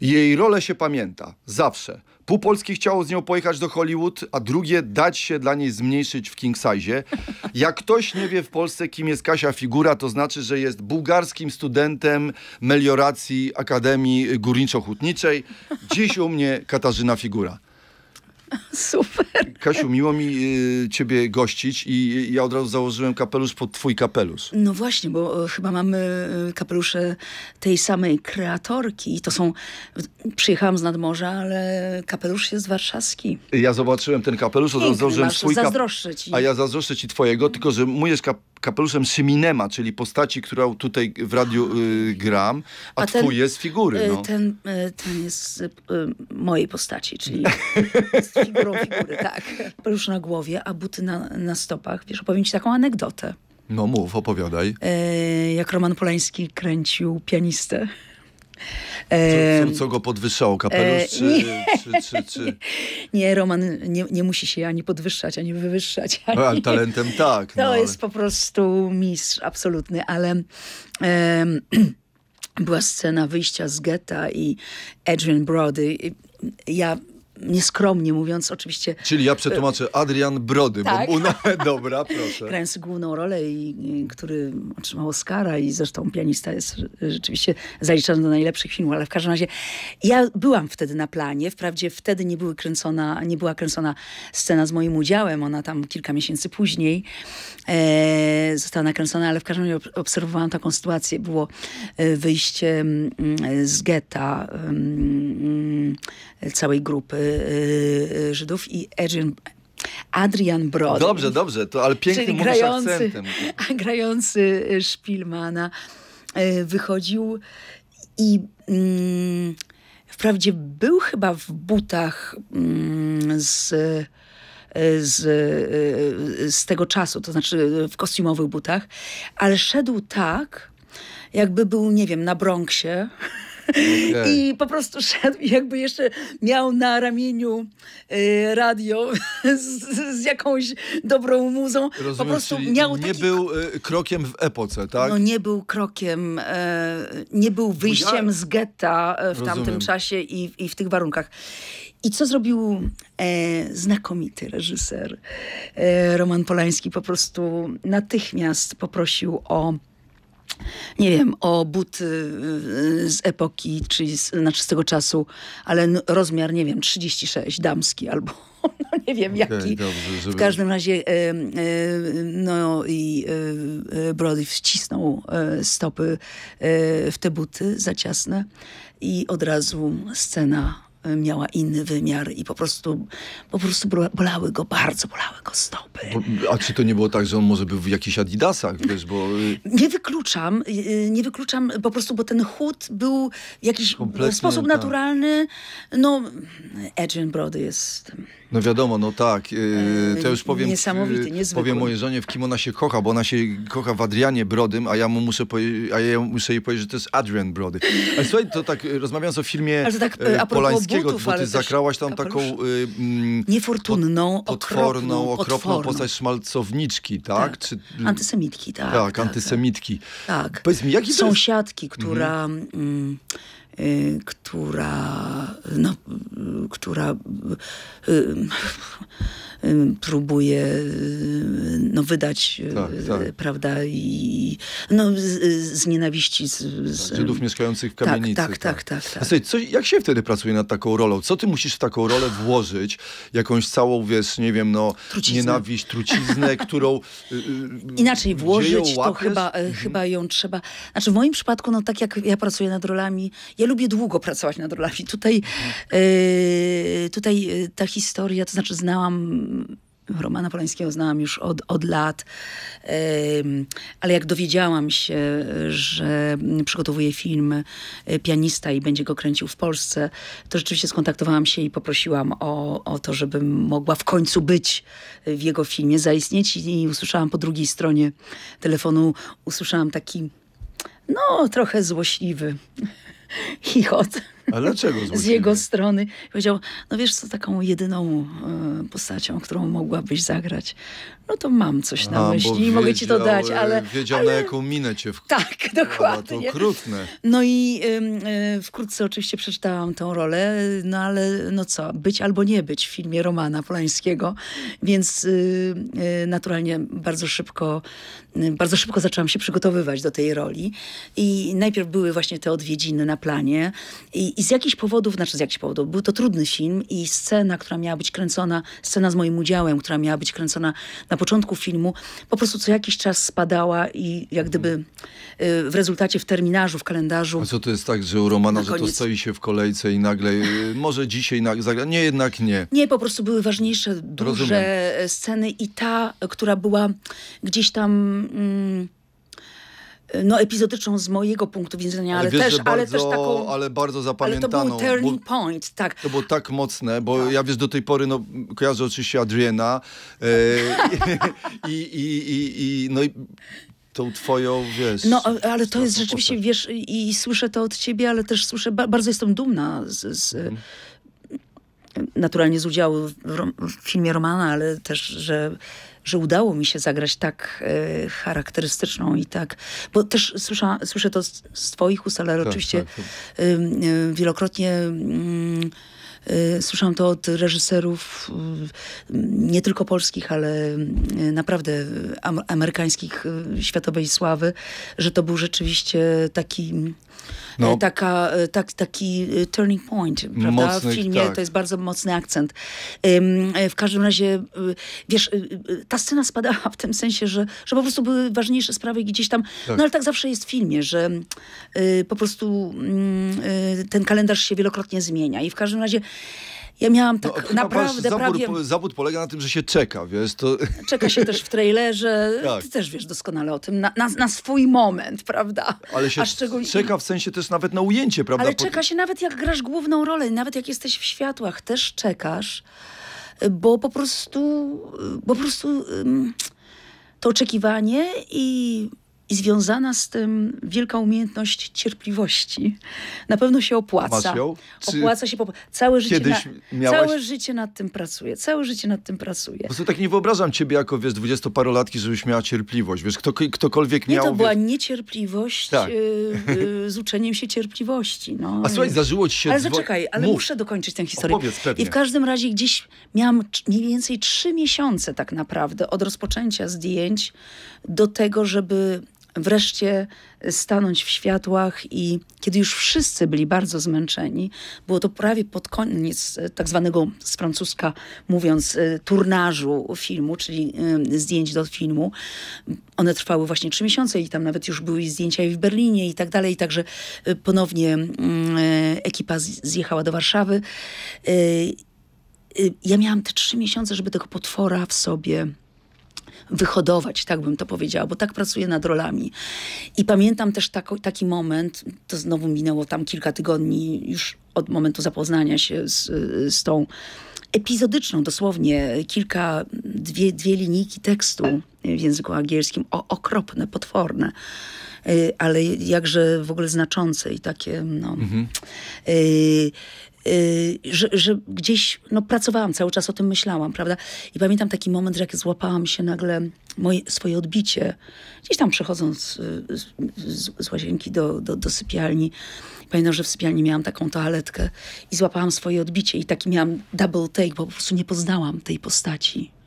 Jej rolę się pamięta. Zawsze. Pół Polski chciało z nią pojechać do Hollywood, a drugie dać się dla niej zmniejszyć w king size. Jak ktoś nie wie w Polsce, kim jest Kasia Figura, to znaczy, że jest bułgarskim studentem melioracji Akademii Górniczo-Hutniczej. Dziś u mnie Katarzyna Figura. Super. Kasiu, miło mi y, ciebie gościć i ja od razu założyłem kapelusz pod twój kapelusz. No właśnie, bo e, chyba mamy e, kapelusze tej samej kreatorki. To są, przyjechałam z nadmorza, ale kapelusz jest warszawski. Ja zobaczyłem ten kapelusz, od razu założyłem swój kapelusz. A ja zazdroszczę ci twojego, tylko że mój jest kap kapeluszem Szyminema, czyli postaci, którą tutaj w radiu y, gram, a, A ten, twój jest figury. E, No. Ten, e, ten jest e, mojej postaci, czyli z figurą figury, tak. Kapelusz na głowie, a buty na, na stopach. Wiesz, opowiem ci taką anegdotę. no mów, opowiadaj. E, jak Roman Polański kręcił pianistę. Co, co, go podwyższało, kapelusz e, czy, nie, czy, czy, czy... Nie, Roman nie, nie musi się ani podwyższać, ani wywyższać. Ani... Ale talentem tak. To no, ale- jest po prostu mistrz absolutny, ale em, była scena wyjścia z getta i Adrian Brody. Ja nieskromnie mówiąc, oczywiście Czyli ja przetłumaczę Adrian Brody, Tak. bo... No, dobra, proszę. grając główną rolę, i, który otrzymał Oscara i zresztą pianista jest rzeczywiście zaliczany do najlepszych filmów, ale w każdym razie ja byłam wtedy na planie, wprawdzie wtedy nie, były kręcona, nie była kręcona scena z moim udziałem, ona tam kilka miesięcy później e, została nakręcona, ale w każdym razie ob- obserwowałam taką sytuację, było e, wyjście mm, z getta mm, całej grupy e, Żydów i Adrian Adrian Brody. Dobrze, dobrze, to, ale pięknie mówisz grający, akcentem. a grający e, Szpilmana wychodził i mm, wprawdzie był chyba w butach mm, z, z, z tego czasu, to znaczy w kostiumowych butach, ale szedł tak, jakby był, nie wiem, na Bronxie. Okej. I po prostu szedł i jakby jeszcze miał na ramieniu y, radio z, z jakąś dobrą muzą. po Rozumiem, prostu czyli miał nie taki był y, krokiem w epoce, tak? no nie był krokiem, e, nie był wyjściem ja- z getta e, w tamtym Rozumiem. czasie i, i w tych warunkach. I co zrobił e, znakomity reżyser e, Roman Polański? Po prostu natychmiast poprosił o nie wiem, o buty y, z epoki, czyli z, znaczy z tego czasu, ale rozmiar, nie wiem, 36, damski albo no nie wiem Okej, jaki. dobrze, żeby- W każdym razie e, e, no i e, Brody wcisnął stopy w te buty za ciasne i od razu scena miała inny wymiar i po prostu, po prostu bola- bolały go, bardzo bolały go stopy. A czy to nie było tak, że on może był w jakichś adidasach, wiesz, bo... Nie wykluczam, yy, nie wykluczam po prostu, bo ten chód był w jakiś Kompletnie, sposób tak. naturalny. No, Adrian Brody jest... No wiadomo, no tak. Yy, to już powiem, niesamowity, niezwykły. powiem mojej żonie, w kim ona się kocha, bo ona się kocha w Adrianie Brodym, a ja mu muszę a ja muszę jej powiedzieć, że to jest Adrian Brody. Ale słuchaj, to tak rozmawiając o filmie Ale to tak, a propos Polańskiego, butów, bo ale ty też zakrałaś tam taką yy, mm, Niefortunną, potworną, okropną, okropną postać szmalcowniczki, tak? Czy, Antysemitki, tak. tak, antysemitki. Tak. Powiedz mi, jaki to jest... Sąsiadki, która... Mm, y, która, no, y, która y, y, y, próbuje y, no, wydać, y, Tak, tak. prawda, i no, z, z nienawiści. Z, z, Żydów mieszkających w tak, kamienicy. tak, tak, tak, tak. A słuchaj, co, jak się wtedy pracuje nad taką rolą? Co ty musisz w taką rolę włożyć? Jakąś całą, wiesz, nie wiem, no, Truciznę. nienawiść, truciznę, którą... y, y, Inaczej włożyć, to? Mhm. chyba, e, chyba ją trzeba. Znaczy w moim przypadku, no tak jak ja pracuję nad rolami, ja lubię długo pracować nad rolami. Tutaj, e, tutaj e, ta historia, to znaczy znałam. Romana Polańskiego znałam już od, od lat, ale jak dowiedziałam się, że przygotowuje film e, Pianista i będzie go kręcił w Polsce, to rzeczywiście skontaktowałam się i poprosiłam o, o to, żebym mogła w końcu być w jego filmie, zaistnieć i, i usłyszałam po drugiej stronie telefonu, usłyszałam taki, no trochę złośliwy chichot. A dlaczego z jego strony. Powiedział, no wiesz co, taką jedyną e, postacią, którą mogłabyś zagrać, no to mam coś na A, myśli i mogę ci to dać, e, ale... Wiedział ale... na jaką minę cię w... Tak, dokładnie. To okrutne. No i y, wkrótce oczywiście przeczytałam tą rolę, no ale no co, być albo nie być w filmie Romana Polańskiego, więc y, y, naturalnie bardzo szybko, y, bardzo szybko zaczęłam się przygotowywać do tej roli i najpierw były właśnie te odwiedziny na planie i, i z jakichś powodów, znaczy z jakichś powodów, był to trudny film i scena, która miała być kręcona, scena z moim udziałem, która miała być kręcona na początku filmu, po prostu co jakiś czas spadała i jak gdyby y, w rezultacie w terminarzu, w kalendarzu A co to jest tak, że u Romana, Na że to stoi się w kolejce i nagle, y, może dzisiaj zagra... Nie, jednak nie. Nie, po prostu były ważniejsze, duże Rozumiem. sceny i ta, która była gdzieś tam mm, no, epizodyczną z mojego punktu widzenia, ale, wiesz, też, że ale bardzo, też taką... ale bardzo Ale to zapamiętaną. był turning point, tak. To było tak mocne, bo ja wiesz, do tej pory no, kojarzę oczywiście Adriana e, i, i, i, i, no i tą twoją, wiesz... No, ale to jest rzeczywiście, postać. wiesz, i słyszę to od ciebie, ale też słyszę, ba bardzo jestem dumna z, z Mhm. naturalnie z udziału w, w filmie Romana, ale też, że, że udało mi się zagrać tak e, charakterystyczną i tak, bo też słysza, słyszę to z, z twoich ust, ale Tak, oczywiście tak, tak. ym, y, wielokrotnie y, słyszałam to od reżyserów y, nie tylko polskich, ale y, naprawdę am amerykańskich y, światowej sławy, że to był rzeczywiście taki No. e, taka, e, tak, taki e, turning point, prawda? W filmie tak. to jest bardzo mocny akcent. W każdym razie, wiesz, ta scena spadała w tym sensie, że, że po prostu były ważniejsze sprawy gdzieś tam, Tak. no ale tak zawsze jest w filmie, że po prostu mm, ten kalendarz się wielokrotnie zmienia i w każdym razie ja miałam No, tak chyba naprawdę zawód, prawie... po- zawód polega na tym, że się czeka, wiesz, to... Czeka się też w trailerze, Tak. ty też wiesz doskonale o tym, na, na, na swój moment, prawda? Ale się szczególnie- czeka w sensie też nawet na ujęcie, prawda? Ale czeka się nawet jak grasz główną rolę, nawet jak jesteś w światłach, też czekasz, bo po prostu, po prostu to oczekiwanie i, i związana z tym wielka umiejętność cierpliwości na pewno się opłaca. Ją? Opłaca się, całe życie, na, miałaś- całe życie nad tym pracuję, całe życie nad tym pracuję. Po prostu tak nie wyobrażam ciebie jako, wiesz, dwudziestoparolatki, żebyś miała cierpliwość. Wiesz, kto, ktokolwiek Nie, miał... to była wiesz... niecierpliwość Tak. y, y, z uczeniem się cierpliwości. No. A słuchaj, zażyło ci się... Ale dzwo- zaczekaj, ale Mów. muszę dokończyć tę historię. Opowiedz, pewnie. I w każdym razie gdzieś miałam mniej więcej trzy miesiące tak naprawdę od rozpoczęcia zdjęć do tego, żeby wreszcie stanąć w światłach i kiedy już wszyscy byli bardzo zmęczeni, było to prawie pod koniec e, tak zwanego z francuska mówiąc e, turnażu filmu, czyli e, zdjęć do filmu. One trwały właśnie trzy miesiące i tam nawet już były zdjęcia i w Berlinie i tak dalej, także ponownie mm, ekipa zjechała do Warszawy. Ja miałam te trzy miesiące, żeby tego potwora w sobie wyhodować, tak bym to powiedziała, bo tak pracuję nad rolami. I pamiętam też tako, taki moment, to znowu minęło tam kilka tygodni już od momentu zapoznania się z, z tą epizodyczną, dosłownie kilka, dwie, dwie linijki tekstu w języku angielskim, o, okropne, potworne, y, ale jakże w ogóle znaczące i takie, no... Y, y, że, że gdzieś no, pracowałam, cały czas o tym myślałam, prawda? I pamiętam taki moment, że jak złapałam się nagle moje, swoje odbicie, gdzieś tam przechodząc y, z, z, z łazienki do, do, do sypialni, pamiętam, że w sypialni miałam taką toaletkę i złapałam swoje odbicie i taki miałam double take, bo po prostu nie poznałam tej postaci.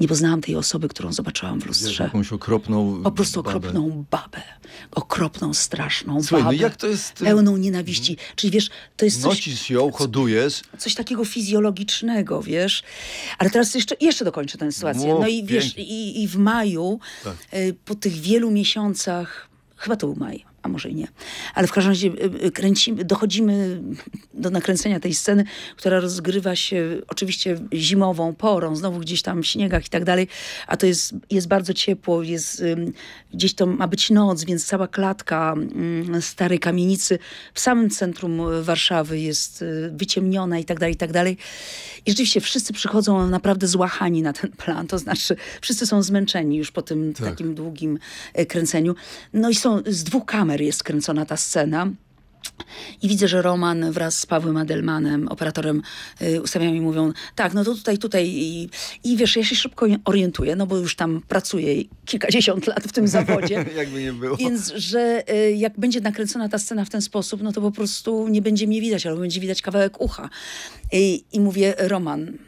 Nie poznałam tej osoby, którą zobaczyłam w lustrze. jakąś okropną Po prostu babę. okropną babę. Okropną, straszną Słuchaj, no babę. jak to jest, y, Pełną nienawiści. Czyli wiesz, to jest coś, Nosisz ją, hodujesz. coś takiego fizjologicznego, wiesz. Ale teraz jeszcze, jeszcze dokończę tę sytuację. No i wiesz, i, i w maju, Tak. y, po tych wielu miesiącach, chyba to był maj, a może i nie, ale w każdym razie y, y, kręcimy, dochodzimy do nakręcenia tej sceny, która rozgrywa się oczywiście zimową porą, znowu gdzieś tam w śniegach i tak dalej, a to jest, jest bardzo ciepło, jest, gdzieś to ma być noc, więc cała klatka starej kamienicy w samym centrum Warszawy jest y, wyciemniona i tak dalej, i tak dalej. I rzeczywiście wszyscy przychodzą naprawdę złachani na ten plan, to znaczy wszyscy są zmęczeni już po tym takim długim e, kręceniu. No i są, z dwóch kamer jest kręcona ta scena. I widzę, że Roman wraz z Pawłem Adelmanem, operatorem, y, ustawiają i mówią, tak, no to tutaj, tutaj i, i wiesz, ja się szybko orientuję, no bo już tam pracuję kilkadziesiąt lat w tym zawodzie. Jakby nie było. Więc, że y, jak będzie nakręcona ta scena w ten sposób, no to po prostu nie będzie mnie widać, albo będzie widać kawałek ucha. I, i mówię, Roman,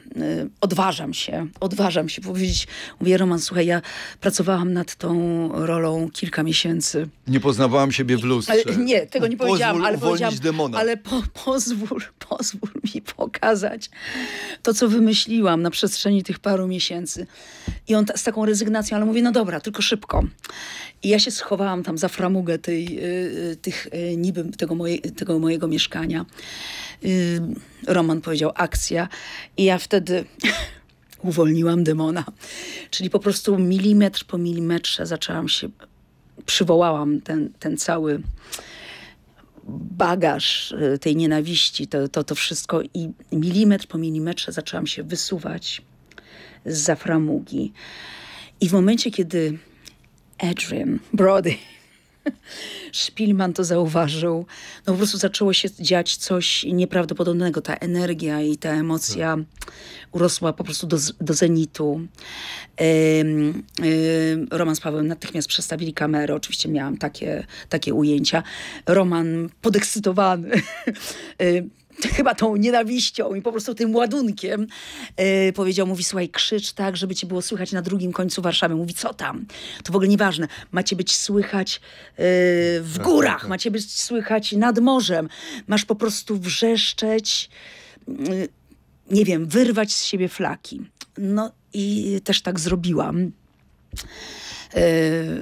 odważam się, odważam się powiedzieć, mówię, Roman, słuchaj, ja pracowałam nad tą rolą kilka miesięcy. Nie poznawałam siebie w lustrze. Ale, nie, tego nie powiedziałam, Pozwól ale powiedziałam, demona. ale po, pozwól, pozwól mi pokazać to, co wymyśliłam na przestrzeni tych paru miesięcy. I on ta, z taką rezygnacją, ale mówi, no dobra, tylko szybko. I ja się schowałam tam za framugę tej, y, tych y, niby tego, moje, tego mojego mieszkania. Roman powiedział akcja i ja wtedy uwolniłam demona. Czyli po prostu milimetr po milimetrze zaczęłam się, przywołałam ten, ten cały bagaż y, tej nienawiści, to, to, to wszystko i milimetr po milimetrze zaczęłam się wysuwać z framugi. I w momencie, kiedy Adrian Brody Szpilman to zauważył. No po prostu zaczęło się dziać coś nieprawdopodobnego. Ta energia i ta emocja urosła po prostu do, do zenitu. Roman z Pawłem natychmiast przestawili kamerę. Oczywiście miałam takie, takie ujęcia. Roman podekscytowany. chyba tą nienawiścią i po prostu tym ładunkiem yy, powiedział, mówi, słuchaj, krzycz tak, żeby cię było słychać na drugim końcu Warszawy. Mówi, co tam? To w ogóle nieważne. Macie być słychać yy, w górach, macie być słychać nad morzem. Masz po prostu wrzeszczeć, yy, nie wiem, wyrwać z siebie flaki. No i też tak zrobiłam. Yy,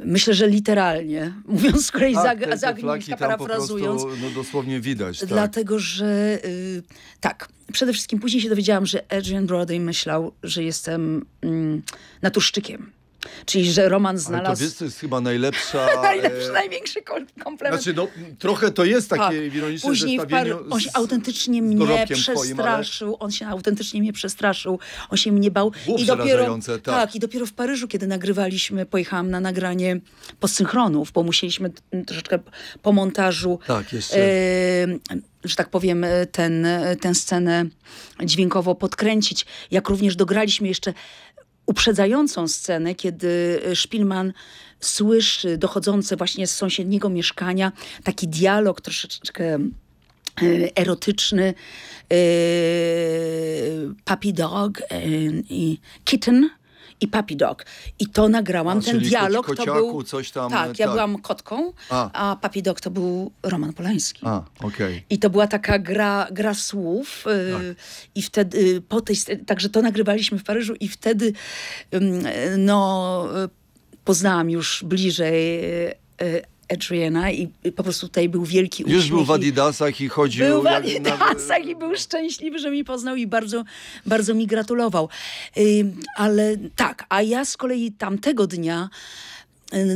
myślę, że literalnie, mówiąc z kolei Tak, za, za Agnieszka, parafrazując, prostu, no dosłownie widać. Tak. Dlatego, że y, tak, przede wszystkim później się dowiedziałam, że Adrian Brody myślał, że jestem mm, naturszczykiem. Czyli, że Roman Ale to znalazł wiesz, to jest chyba najlepsza... najlepszy, e, największy kom- komplement. Znaczy, no, trochę to jest takie Tak. ironiczne Później par... on się autentycznie mnie twoim, ale- przestraszył. On się autentycznie mnie przestraszył. On się mnie bał. Było I dopiero, przerażające, tak. i dopiero w Paryżu, kiedy nagrywaliśmy, pojechałam na nagranie postsynchronów, bo musieliśmy troszeczkę po montażu Tak, jeszcze. e, że tak powiem, e, ten, e, tę scenę dźwiękowo podkręcić. Jak również dograliśmy jeszcze uprzedzającą scenę, kiedy e, Szpilman słyszy dochodzące właśnie z sąsiedniego mieszkania taki dialog troszeczkę e, erotyczny e, Puppy Dog i Kitten i Puppy Dog. I to nagrałam, A, ten dialog koci- to kociaku, był... coś tam, tak, ja tak. byłam kotką, A. a Puppy Dog to był Roman Polański. A, okej. I to była taka gra, gra słów. y, Tak. I wtedy y, po tej, także to nagrywaliśmy w Paryżu i wtedy no, y, poznałam już bliżej y, Adriana i po prostu tutaj był wielki uśmiech. Już był w Adidasach i chodził... był w Adidasach i był szczęśliwy, że mi poznał i bardzo, bardzo mi gratulował. Ale tak, a ja z kolei tamtego dnia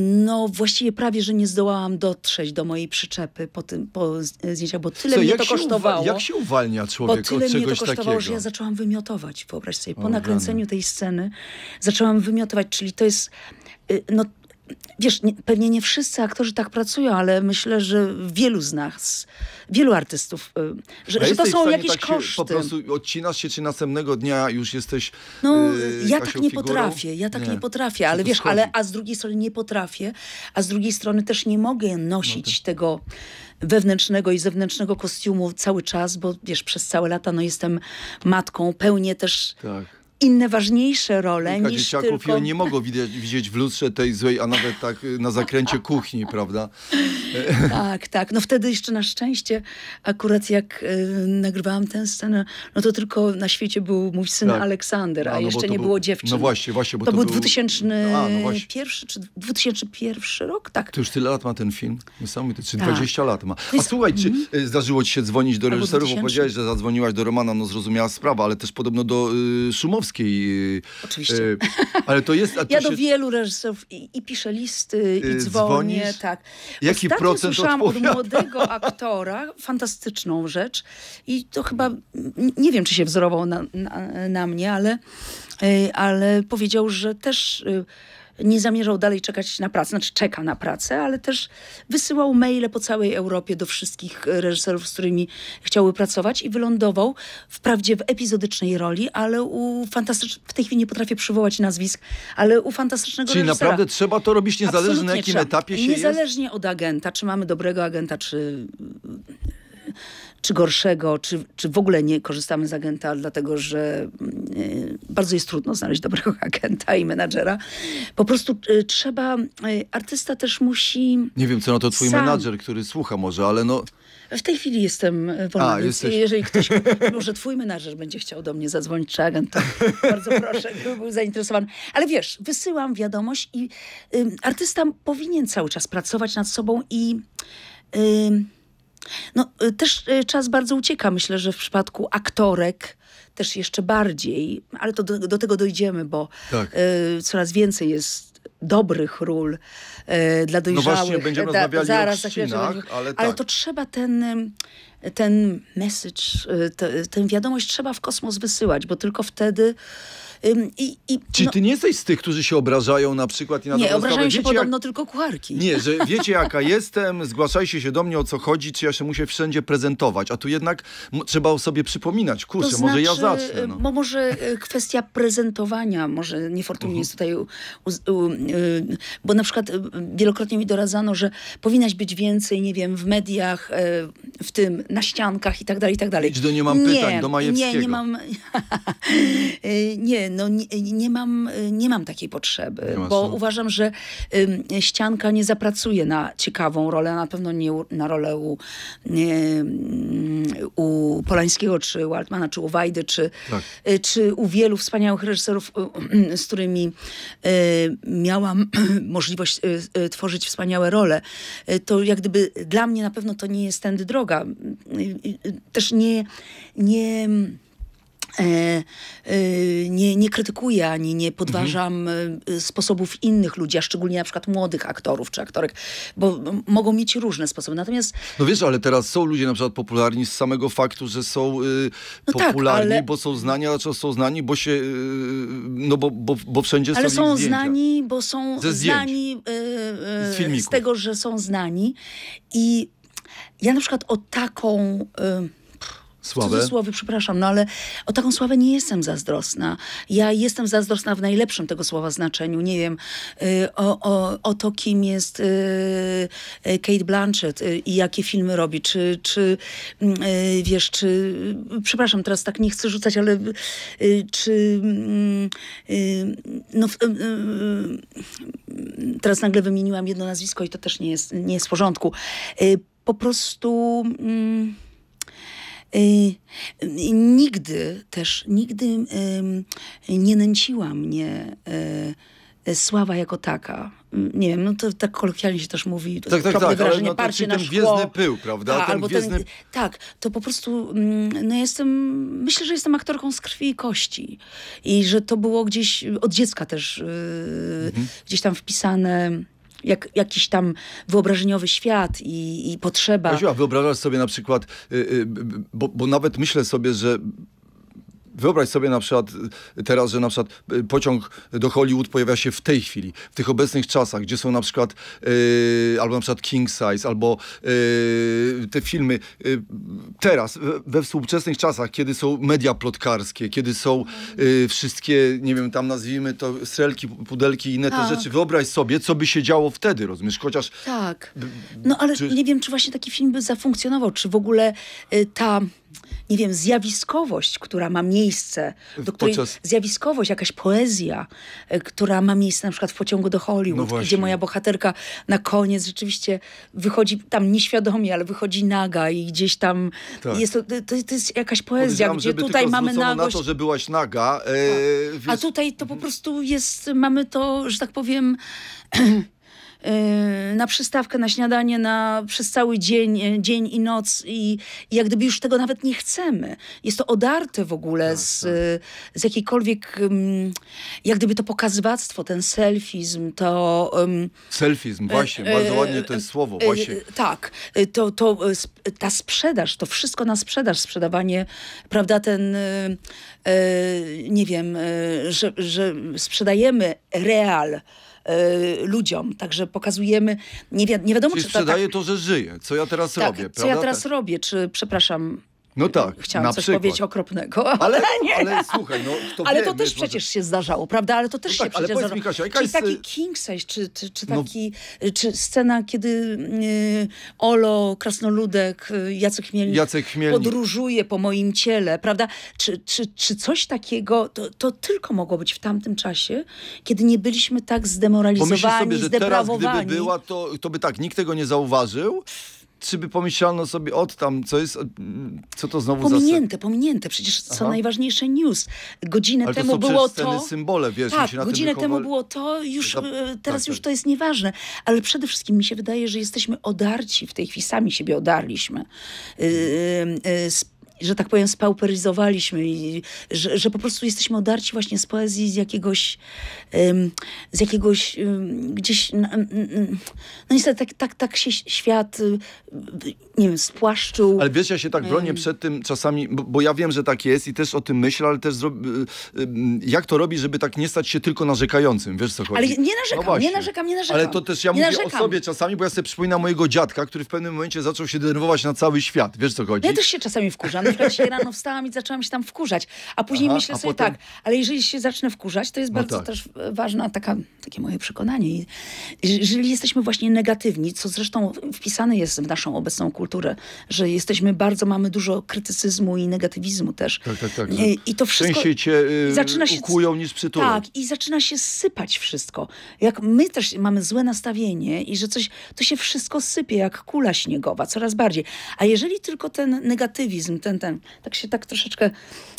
no właściwie prawie, że nie zdołałam dotrzeć do mojej przyczepy po, tym, po z- zdjęciach, bo tyle Co, mnie to kosztowało. Jak się uwalnia Bo człowiek tyle od mnie to kosztowało, takiego? że ja zaczęłam wymiotować. Wyobraź sobie, po O, nakręceniu rany. tej sceny zaczęłam wymiotować, czyli to jest, y, no wiesz, nie, pewnie nie wszyscy aktorzy tak pracują, ale myślę, że wielu z nas, wielu artystów, y, że, A że to są jakieś tak koszty. Po prostu odcinasz się, czy następnego dnia już jesteś No, yy, ja tak nie figurą? potrafię, ja tak nie, potrafię, ale wiesz, schodzi? ale a z drugiej strony nie potrafię, a z drugiej strony też nie mogę nosić tego wewnętrznego i zewnętrznego kostiumu cały czas, bo wiesz, przez całe lata no jestem matką, pełnię też Tak. Inne ważniejsze role Kilka niż dzieciaków i tylko... oni nie mogą widzieć, widzieć w lustrze tej złej, a nawet tak y, na zakręcie kuchni, prawda? Tak, tak. No wtedy jeszcze na szczęście akurat jak y, nagrywałam tę scenę, no to tylko na świecie był mój syn Tak. Aleksander, a, no bo jeszcze nie był- było dziewczyn. no właśnie, właśnie, bo to, to był był- 2001 A, no czy 2001 rok? Tak. To już tyle lat ma ten film? Niesamowite, czy Tak. 20 lat ma. A jest- słuchaj, czy y, zdarzyło ci się dzwonić do reżyserów, bo 2000. powiedziałeś, że zadzwoniłaś do Romana, no zrozumiała sprawa, ale też podobno do y, Szumowskiej. Y, Oczywiście. y, ale to jest... To Ja do się, wielu reżyserów i, i piszę listy, i Y, dzwonię, dzwonisz? tak. Jaki Ostatnio procent słyszałam od odpowiada? młodego aktora fantastyczną rzecz i to chyba, nie wiem, czy się wzorował na, na, na mnie, ale, ale powiedział, że też nie zamierzał dalej czekać na pracę, znaczy czeka na pracę, ale też wysyłał maile po całej Europie do wszystkich reżyserów, z którymi chciałby pracować i wylądował wprawdzie w epizodycznej roli, ale u fantastycznego, w tej chwili nie potrafię przywołać nazwisk, ale u fantastycznego Czyli reżysera. naprawdę trzeba to robić niezależnie na jakim trzeba. etapie się Niezależnie jest? od agenta, czy mamy dobrego agenta, czy czy gorszego, czy, czy w ogóle nie korzystamy z agenta, dlatego że y, bardzo jest trudno znaleźć dobrego agenta i menadżera. Po prostu y, trzeba, y, artysta też musi... Nie wiem, co na to twój Sam. menadżer, który słucha może, ale no... W tej chwili jestem wolna, A, więc jesteś- jeżeli ktoś, może twój menadżer będzie chciał do mnie zadzwonić, czy agent, to bardzo proszę, gdyby był zainteresowany. Ale wiesz, wysyłam wiadomość i artysta powinien cały czas pracować nad sobą i ym, no, y, też y, czas bardzo ucieka. Myślę, że w przypadku aktorek też jeszcze bardziej, ale to do, do tego dojdziemy, bo Tak. y, coraz więcej jest dobrych ról y, dla dojrzałych. właśnie będziemy Da- rozmawiali o zaraz, za chwilę chrzcinach, będziemy- ale ale tak. to trzeba ten, ym, ten message, y, tę wiadomość trzeba w kosmos wysyłać, bo tylko wtedy i, i Czy no, ty nie jesteś z tych, którzy się obrażają na przykład i na nie, obrażają sprawę? się Wiecie, podobno jak... tylko kucharki. Nie, że wiecie jaka jestem, zgłaszajcie się do mnie o co chodzi, czy ja się muszę wszędzie prezentować, a tu jednak trzeba o sobie przypominać, kurczę, To może ja znaczy, zacznę. No. Bo może e, kwestia prezentowania, może niefortunnie jest tutaj, u, u, u, y, bo na przykład y, wielokrotnie mi doradzano, że powinnaś być więcej, nie wiem, w mediach, e, w tym, na ściankach i tak dalej, i tak dalej. Idź do Nie mam pytań, do Majewskiego. Nie, nie mam, Y, nie, no nie, nie, mam, y, nie mam takiej potrzeby, bo uważam, że ścianka nie zapracuje na ciekawą rolę, na pewno nie na rolę u, u Polańskiego, czy u Altmana, czy u Wajdy, czy, Tak. y, czy u wielu wspaniałych reżyserów, y, z którymi y, miałam możliwość y, y, tworzyć wspaniałe role. Y, To jak gdyby dla mnie na pewno to nie jest tędy droga. Y, y, y, Też nie, nie nie, nie krytykuję ani nie podważam e, sposobów innych ludzi, a szczególnie na przykład młodych aktorów czy aktorek, bo mogą mieć różne sposoby. Natomiast No wiesz, ale teraz są ludzie na przykład popularni z samego faktu, że są y, No tak, popularni, ale- bo są znani, a są znani, bo się, y, no bo, bo, bo wszędzie ale są są ich zdjęcia. znani, bo są znani e, e, Z filmików. z tego, że są znani i ja na przykład o taką e, Sławę. Cudzysłowie, przepraszam, no ale o taką sławę nie jestem zazdrosna. Ja jestem zazdrosna w najlepszym tego słowa znaczeniu. Nie wiem, y, o, o, o to, kim jest y, y, Kate Blanchett i jakie filmy robi, czy, czy mm, wiesz, czy, przepraszam, teraz tak nie chcę rzucać, ale czy, mm, no, teraz nagle wymieniłam jedno nazwisko i to też nie jest, nie jest w porządku. Po prostu... nigdy też, nigdy nie nęciła mnie y, sława jako taka. Nie wiem, no to tak kolokwialnie się też mówi. Tak, tak, tak, ale wyrażenie, no to parcie na ten szkło. pył, prawda? Tak, Ten albo gwiezdny- ten, tak, to po prostu, no jestem, myślę, że jestem aktorką z krwi i kości. I że to było gdzieś od dziecka też y, Mhm. gdzieś tam wpisane, jak, jakiś tam wyobrażeniowy świat i, i potrzeba. Kaziu, wyobrażasz sobie na przykład, y, y, b- bo, bo nawet myślę sobie, że Wyobraź sobie na przykład teraz, że na przykład y, pociąg do Hollywood pojawia się w tej chwili, w tych obecnych czasach, gdzie są na przykład y, albo na przykład King Size, albo y, te filmy y, teraz, we, współczesnych czasach, kiedy są media plotkarskie, kiedy są y, wszystkie, nie wiem, tam nazwijmy to strelki, pudelki i inne te Tak. rzeczy. Wyobraź sobie, co by się działo wtedy, rozumiesz? Chociaż Tak. No ale czy- nie wiem, czy właśnie taki film by zafunkcjonował, czy w ogóle y, ta, nie wiem, zjawiskowość, która ma miejsce, do której Podczas- zjawiskowość, jakaś poezja, y, która ma miejsce na przykład w pociągu do No Hollywood, właśnie. gdzie moja bohaterka na koniec rzeczywiście wychodzi tam nieświadomie, ale wychodzi naga i gdzieś tam Tak. jest to, to, to jest jakaś poezja, podejrzewam, gdzie tutaj mamy nagość. na to, że byłaś naga. E, A wiesz, tutaj to po prostu jest, mamy to, że tak powiem, na przystawkę, na śniadanie, na, przez cały dzień, e, dzień i noc i, i jak gdyby już tego nawet nie chcemy. Jest to odarte w ogóle Tak, z, z jakiejkolwiek, jak gdyby to pokazywactwo, ten selfizm, to... Selfizm, właśnie, e, bardzo ładnie to jest słowo, właśnie. Tak, to, to ta sprzedaż, to wszystko na sprzedaż, sprzedawanie, prawda, ten, nie wiem, że, że sprzedajemy real e, ludziom. Także pokazujemy, nie, wi nie wiadomo, Czyli czy to sprzedaje tak, to, że żyje. Co ja teraz tak, robię, co prawda? ja teraz robię, czy, przepraszam, No tak, chciałam na coś przykład. powiedzieć okropnego, Ale, nie. ale słuchaj, no kto Ale wie, to też wiesz, może- przecież się zdarzało, prawda? Ale to też No się tak, ale przecież zdarzało. mi, Kasia, Czyli jest, taki y- king size, czy, czy, czy No. taki, czy scena, kiedy y, Olo, Krasnoludek, y, Jacek Chmielnik, Jacek Chmielnik. podróżuje po moim ciele, prawda? Czy, czy, czy coś takiego, to, to tylko mogło być w tamtym czasie, kiedy nie byliśmy tak zdemoralizowani, sobie, że teraz zdeprawowani. gdyby była, to, to by tak, nikt tego nie zauważył. Czy by pomyślano sobie, od tam, co jest, co to znowu za... se- Pominięte, pominięte. Przecież co Aha. najważniejsze news. Godzinę Ale to temu są było to. symbole, wiesz, Tak, godzinę temu było to, już Za- e, teraz tak, już tak. to jest nieważne. Ale przede wszystkim mi się wydaje, że jesteśmy odarci w tej chwili, sami siebie odarliśmy. Yy, yy, sp- że tak powiem, spauperyzowaliśmy i że, że po prostu jesteśmy odarci właśnie z poezji, z jakiegoś, z jakiegoś gdzieś, no niestety tak, tak, tak się świat, y, nie wiem, spłaszczył. Ale wiesz, ja się tak bronię przed tym czasami, bo, bo ja wiem, że tak jest i też o tym myślę, ale też y, y, jak to robić, żeby tak nie stać się tylko narzekającym, wiesz co chodzi? Ale nie narzekam, No nie narzekam, nie narzekam. Ale to też ja Nie mówię narzekam. o sobie czasami, bo ja sobie przypominam mojego dziadka, który w pewnym momencie zaczął się denerwować na cały świat, wiesz co chodzi? Ja też się czasami wkurzam. Przykład dzisiaj rano wstałam i zaczęłam się tam wkurzać. A później Aha, myślę a sobie potem- tak, ale jeżeli się zacznę wkurzać, to jest No bardzo tak. też ważna taka, takie moje przekonanie. Jeżeli jesteśmy właśnie negatywni, co zresztą wpisane jest w naszą obecną kulturę, że jesteśmy bardzo, mamy dużo krytycyzmu i negatywizmu też. Tak, tak, tak. I, i to wszystko... Częściej cię y, i zaczyna się- ukują niż przytulą. Tak, i zaczyna się sypać wszystko. Jak my też mamy złe nastawienie i że coś, to się wszystko sypie jak kula śniegowa, coraz bardziej. A jeżeli tylko ten negatywizm, ten, ten, tak się tak troszeczkę,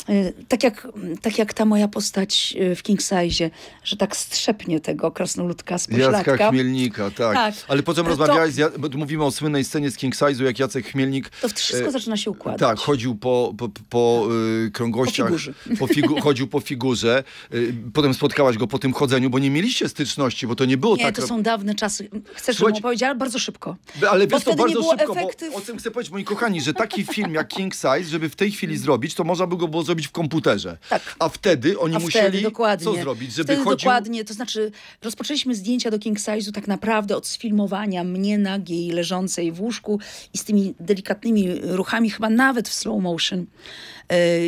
y, tak jak, tak jak ta moja postać y, w King Size, że tak strzepnie tego krasnoludka z Jacka pośladka, Chmielnika, tak. Tak. Ale potem To- rozmawiałeś, tu mówimy o słynnej scenie z King Size'u, jak Jacek Chmielnik to wszystko e, zaczyna się układać. Tak, chodził po, po, po y, krągłościach. Po figurze. Po figu, chodził po figurze. Y, potem spotkałaś go po tym chodzeniu, bo nie mieliście styczności, bo to nie było Nie, tak... to są dawne czasy. Chcesz, żebym opowiedziała? Bardzo szybko. Ale wiesz, to nie bardzo szybko, bo o tym chcę powiedzieć, moi kochani, że taki film jak King Size, żeby w tej chwili zrobić, to można by go było zrobić w komputerze. Tak. A wtedy oni A musieli wtedy, dokładnie. co zrobić? Żeby wtedy chodził... dokładnie, to znaczy rozpoczęliśmy zdjęcia do King Size'u tak naprawdę od sfilmowania mnie nagiej, leżącej w łóżku i z tymi delikatnymi ruchami, chyba nawet w slow motion,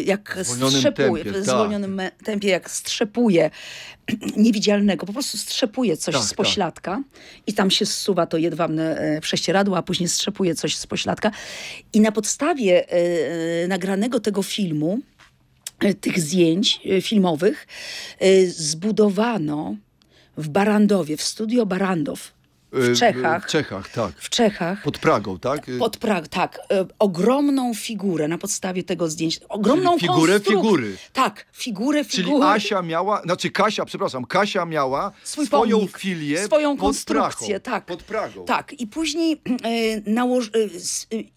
jak zwolnionym strzepuje, tempie, w tak. zwolnionym me- tempie, jak strzepuje niewidzialnego, po prostu strzepuje coś Tak, z tak. pośladka i tam się zsuwa to jedwabne e, prześcieradło, a później strzepuje coś z pośladka i na podstawie e, e, nagranego tego filmu e, tych zdjęć e, filmowych e, zbudowano w Barandowie, w studio Barandow w Czechach, W Czechach, tak. w Czechach, Pod Pragą, tak? Y, pod Prag, tak, e, ogromną figurę na podstawie tego zdjęcia, ogromną Czyli figurę konstrukcję. figury. Tak, figurę Czyli figury. Asia miała, znaczy Kasia, przepraszam, Kasia miała Swój swoją pomnik, filię swoją pod konstrukcję, Pragą, tak. Pod Pragą. Tak, i później e,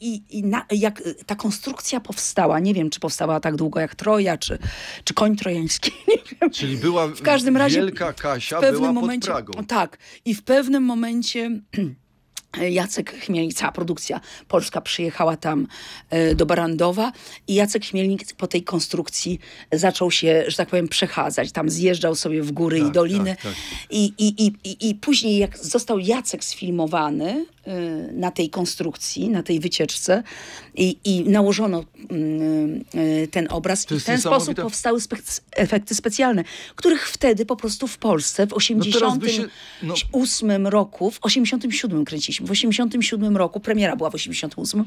i, i na, jak ta konstrukcja powstała, nie wiem, czy powstała tak długo jak Troja, czy, czy koń trojański, nie wiem. Czyli była W każdym razie wielka Kasia w pewnym była momencie, pod Pragą. Tak, i w pewnym momencie manche Jacek Chmielnik, cała produkcja polska przyjechała tam e, do Barandowa i Jacek Chmielnik po tej konstrukcji zaczął się, że tak powiem, przechadzać. Tam zjeżdżał sobie w góry i Tak, doliny. tak, tak. I, i, i, i, I później jak został Jacek sfilmowany e, na tej konstrukcji, na tej wycieczce i, i nałożono mm, e, ten obraz i w ten sposób powstały efekty specjalne, których wtedy po prostu w Polsce w 80 by się- no- roku, w 87 kręciliśmy, w 87 roku, premiera była w 88,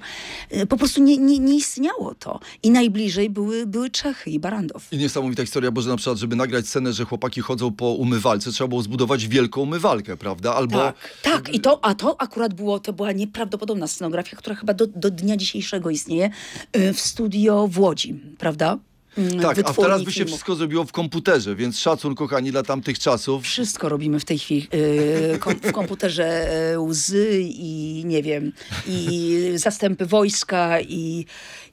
y, po prostu nie, nie, nie istniało to. I najbliżej były, były Czechy i Barandow. I niesamowita historia, bo że na przykład, żeby nagrać scenę, że chłopaki chodzą po umywalce, trzeba było zbudować wielką umywalkę, prawda? Albo Tak, tak. I to, a to akurat było, to była nieprawdopodobna scenografia, która chyba do, do dnia dzisiejszego istnieje y, w studio w Łodzi, prawda? Mm, tak, a teraz by się filmów. wszystko zrobiło w komputerze, więc szacun, kochani, dla tamtych czasów. Wszystko robimy w tej chwili y, kom, w komputerze y, łzy i nie wiem, i zastępy wojska i,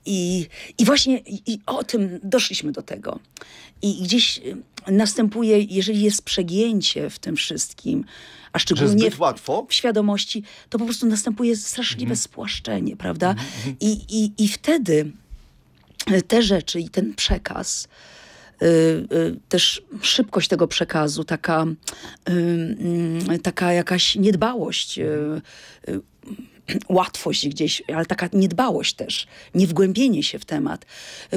i, i właśnie i, i o tym doszliśmy do tego. I gdzieś y, następuje, jeżeli jest przegięcie w tym wszystkim, a szczególnie w, łatwo. w świadomości, to po prostu następuje straszliwe Mhm. spłaszczenie, prawda? I, i, I wtedy te rzeczy i ten przekaz też szybkość tego przekazu, taka, taka jakaś niedbałość łatwość gdzieś, ale taka niedbałość też, niewgłębienie się w temat,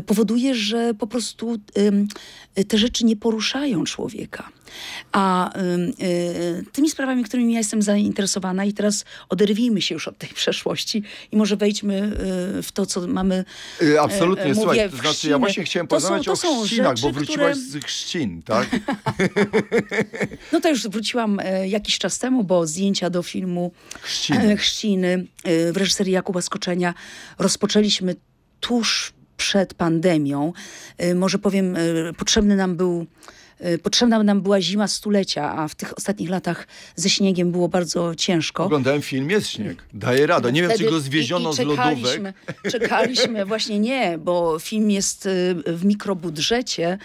powoduje, że po prostu te rzeczy nie poruszają człowieka. A y, tymi sprawami, którymi ja jestem zainteresowana i teraz oderwijmy się już od tej przeszłości i może wejdźmy y, w to, co mamy y, Absolutnie, mówię, słuchaj, to znaczy ja właśnie chciałem porozmawiać o chrzcinach, rzeczy, bo wróciłaś które... z chrzcin, tak? no to już wróciłam e, jakiś czas temu, bo zdjęcia do filmu Chrzciny, Chrzciny w reżyserii Jakuba Skoczenia rozpoczęliśmy tuż przed pandemią. Może powiem, potrzebny nam był potrzebna nam była zima stulecia, a w tych ostatnich latach ze śniegiem było bardzo ciężko. Oglądałem film, jest śnieg. Daje radę. Nie wiem, czy go zwieziono i, i z lodówek. Czekaliśmy, właśnie nie, bo film jest y, w mikrobudżecie,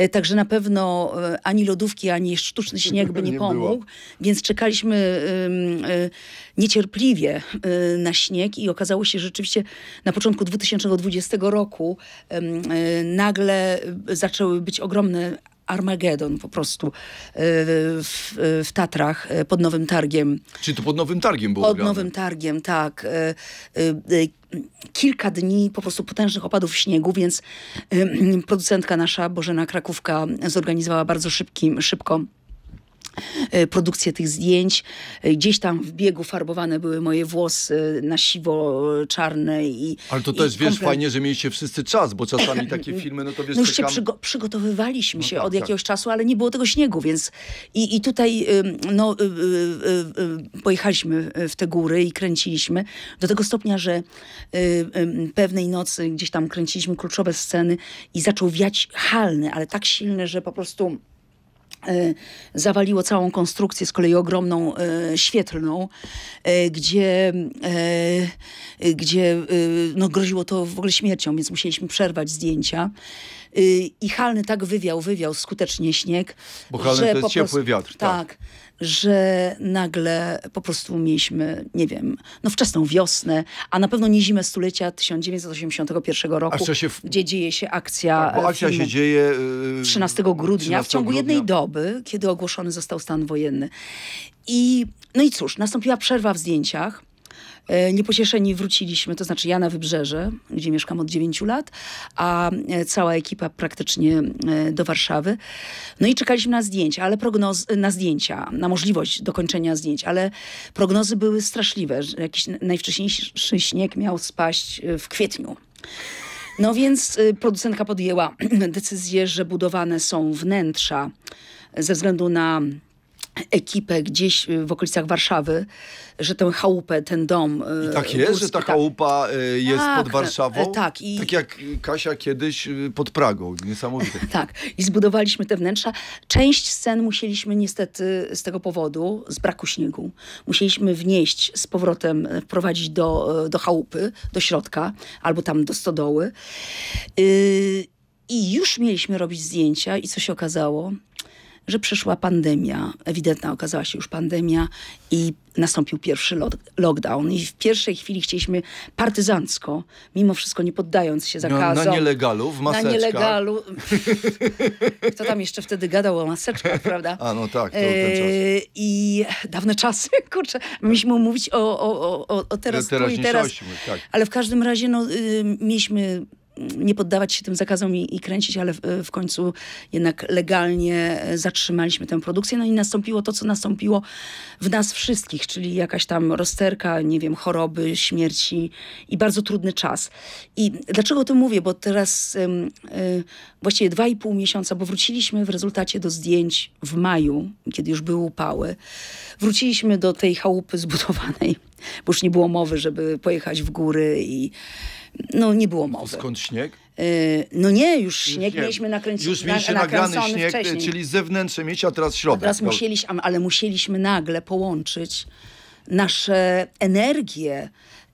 y, także na pewno ani lodówki, ani sztuczny śnieg by nie, nie pomógł. Było. Więc czekaliśmy niecierpliwie na śnieg i okazało się, że rzeczywiście na początku 2020 roku nagle zaczęły być ogromne Armagedon po prostu e, w, w, Tatrach e, pod Nowym Targiem. Czy to pod Nowym Targiem było Pod grane? Nowym Targiem, tak. E, kilka dni po prostu potężnych opadów śniegu, więc producentka nasza, Bożena Krakówka, zorganizowała bardzo szybkim, szybko E, produkcję tych zdjęć. E, gdzieś tam w biegu farbowane były moje włosy na siwo czarne i Ale to też, wiesz, fajnie, że mieliście wszyscy czas, bo czasami takie filmy, no to wiesz, No już czekam... się przygo przygotowywaliśmy no się tak, od tak. jakiegoś tak. czasu, ale nie było tego śniegu, więc i, i tutaj no, y, y, y, pojechaliśmy w te góry i kręciliśmy do tego stopnia, że pewnej nocy gdzieś tam kręciliśmy kluczowe sceny i zaczął wiać halny, ale tak silny, że po prostu zawaliło całą konstrukcję, z kolei ogromną e, świetlną, e, gdzie, gdzie no, groziło to w ogóle śmiercią, więc musieliśmy przerwać zdjęcia. I halny tak wywiał, wywiał skutecznie śnieg. Bo halny to jest ciepły wiatr. Tak. tak że nagle po prostu mieliśmy, nie wiem, no wczesną wiosnę, a na pewno nie zimę stulecia 1981 roku, w... gdzie dzieje się akcja. Tak, bo akcja filmu. się dzieje 13 grudnia, 13 w ciągu grudnia. jednej doby, kiedy ogłoszony został stan wojenny. I no i cóż, nastąpiła przerwa w zdjęciach. E, niepocieszeni wróciliśmy, to znaczy ja na Wybrzeże, gdzie mieszkam od 9 lat, a e, cała ekipa praktycznie e, do Warszawy. No i czekaliśmy na zdjęcia, ale prognoz, na zdjęcia, na możliwość dokończenia zdjęć, ale prognozy były straszliwe. Że jakiś najwcześniejszy śnieg miał spaść w kwietniu. No więc producentka podjęła decyzję, że budowane są wnętrza ze względu na ekipę gdzieś y, w okolicach Warszawy, że tę chałupę, ten dom. Y, I tak jest, górski, że ta tak. chałupa y, jest tak, pod Warszawą? Tak. I... Tak jak Kasia kiedyś pod Pragą. Niesamowite. tak. I zbudowaliśmy te wnętrza. Część scen musieliśmy niestety z tego powodu, z braku śniegu, musieliśmy wnieść z powrotem, wprowadzić do, do chałupy, do środka, albo tam do stodoły. I już mieliśmy robić zdjęcia i co się okazało? Że przyszła pandemia, ewidentna okazała się już pandemia i nastąpił pierwszy lockdown. I w pierwszej chwili chcieliśmy partyzancko, mimo wszystko nie poddając się zakazom. No, na nielegalu, w maseczkach. Na nielegalu. Kto tam jeszcze wtedy gadał o maseczkach, prawda? A no tak, to ten czas. E, I dawne czasy, kurczę. Mieliśmy mówić o, o, o, o teraz tu i teraz. Tak. Ale w każdym razie no, y, mieliśmy nie poddawać się tym zakazom i, i kręcić, ale w, w, końcu jednak legalnie e, zatrzymaliśmy tę produkcję. No i nastąpiło to, co nastąpiło w nas wszystkich, czyli jakaś tam rozterka, nie wiem, choroby, śmierci i bardzo trudny czas. I dlaczego o tym mówię? Bo teraz y, y, właściwie dwa i pół miesiąca, bo wróciliśmy w rezultacie do zdjęć w maju, kiedy już były upały. Wróciliśmy do tej chałupy zbudowanej, bo już nie było mowy, żeby pojechać w góry i no nie było mowy. Skąd śnieg? Yy, no nie, już śnieg nie. mieliśmy nakręcić. Już mieliście na, nagrany śnieg, wcześniej. czyli zewnętrzne mieć, a teraz środek. A teraz musieliśmy, ale musieliśmy nagle połączyć nasze energie,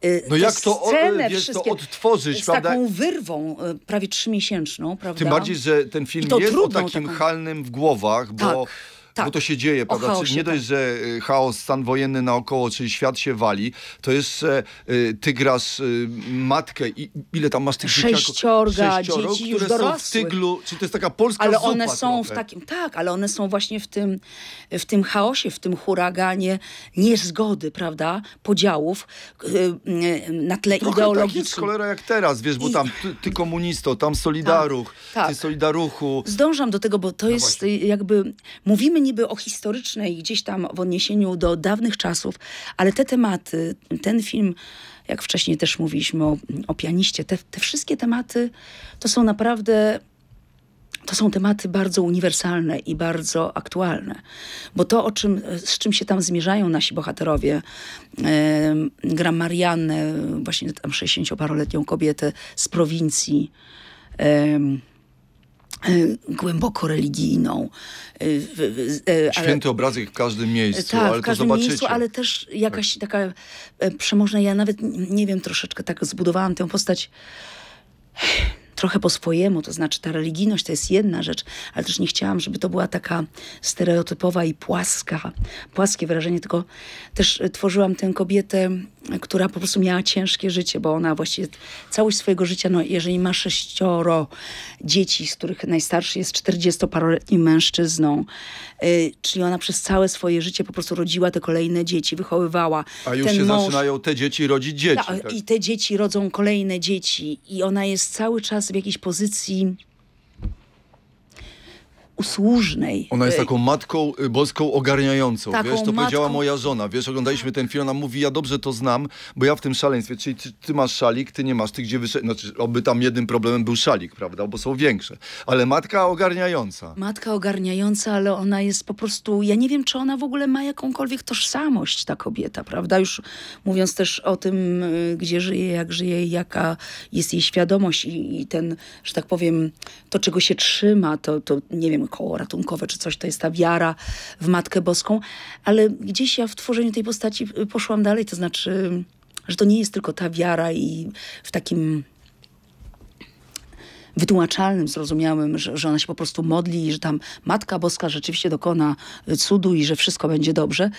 y, no jak to, wiesz, to odtworzyć, z prawda? taką wyrwą y, prawie trzymiesięczną, prawda? Tym bardziej, że ten film jest o takim taką... halnym w głowach, bo... Tak Tak. bo to się dzieje, prawda? chaosie, Czyli nie tak. dość, że y, chaos, stan wojenny naokoło, czyli świat się wali, to jeszcze y, ty grasz y, matkę i ile tam masz tych Sześciorga dzieci już które są w dorosłych. tyglu, czyli to jest taka polska Ale one są w trochę. takim, tak, ale one są właśnie w tym, w tym chaosie, w tym huraganie niezgody, prawda, podziałów y, na tle Trochę tak jest ideologicznym. cholera jak teraz, wiesz, bo I- tam ty, ty komunisto, tam Solidaruch, Tak, ty tak. Solidaruchu. Zdążam do tego, bo to jest No właśnie. y, jakby, mówimy niby o historycznej gdzieś tam w odniesieniu do dawnych czasów, ale te tematy, ten film, jak wcześniej też mówiliśmy o, o pianiście, te, te wszystkie tematy to są naprawdę to są tematy bardzo uniwersalne i bardzo aktualne. Bo to, o czym, z czym się tam zmierzają nasi bohaterowie, e, gram właśnie tam 60-paroletnią kobietę z prowincji, e, głęboko religijną. w- e, Święty obrazek w każdym miejscu, tak, ale w każdym to zobaczycie. miejscu, ale też jakaś taka e, przemożna. Ja nawet nie wiem, troszeczkę tak zbudowałam tę postać trochę po swojemu, to znaczy ta religijność to jest jedna rzecz, ale też nie chciałam, żeby to była taka stereotypowa i płaska, płaskie wrażenie, tylko też e, tworzyłam tę kobietę, która po prostu miała ciężkie życie, bo ona właściwie całość swojego życia, no jeżeli ma sześcioro dzieci, z których najstarszy jest 40-paroletnim mężczyzną, y, czyli ona przez całe swoje życie po prostu rodziła te kolejne dzieci, wychowywała. A już Ten się mąż, zaczynają te dzieci rodzić dzieci. tak, tak? I te dzieci rodzą kolejne dzieci, i ona jest cały czas w jakiejś pozycji usłużnej. Ona jest Y, taką matką y, boską ogarniającą, Taką wiesz, to powiedziała matką- moja żona, wiesz, oglądaliśmy ten film, ona mówi, ja dobrze to znam, bo ja w tym szaleństwie, czyli ty, ty masz szalik, ty nie masz, ty gdzie wyszedł, znaczy, oby tam jednym problemem był szalik, prawda, bo są większe, ale matka ogarniająca. Matka ogarniająca, ale ona jest po prostu. Ja nie wiem, czy ona w ogóle ma jakąkolwiek tożsamość, ta kobieta, prawda? Już mówiąc też o tym, y, gdzie żyje, jak żyje, i jaka jest jej świadomość i, i ten, że tak powiem, to czego się trzyma, to, to nie wiem, koło ratunkowe czy coś, to jest ta wiara w Matkę Boską. Ale gdzieś ja w tworzeniu tej postaci y, poszłam dalej, to znaczy, że to nie jest tylko ta wiara i w takim wytłumaczalnym, zrozumiałym, że, że ona się po prostu modli i że tam Matka Boska rzeczywiście dokona y, cudu i że wszystko będzie dobrze.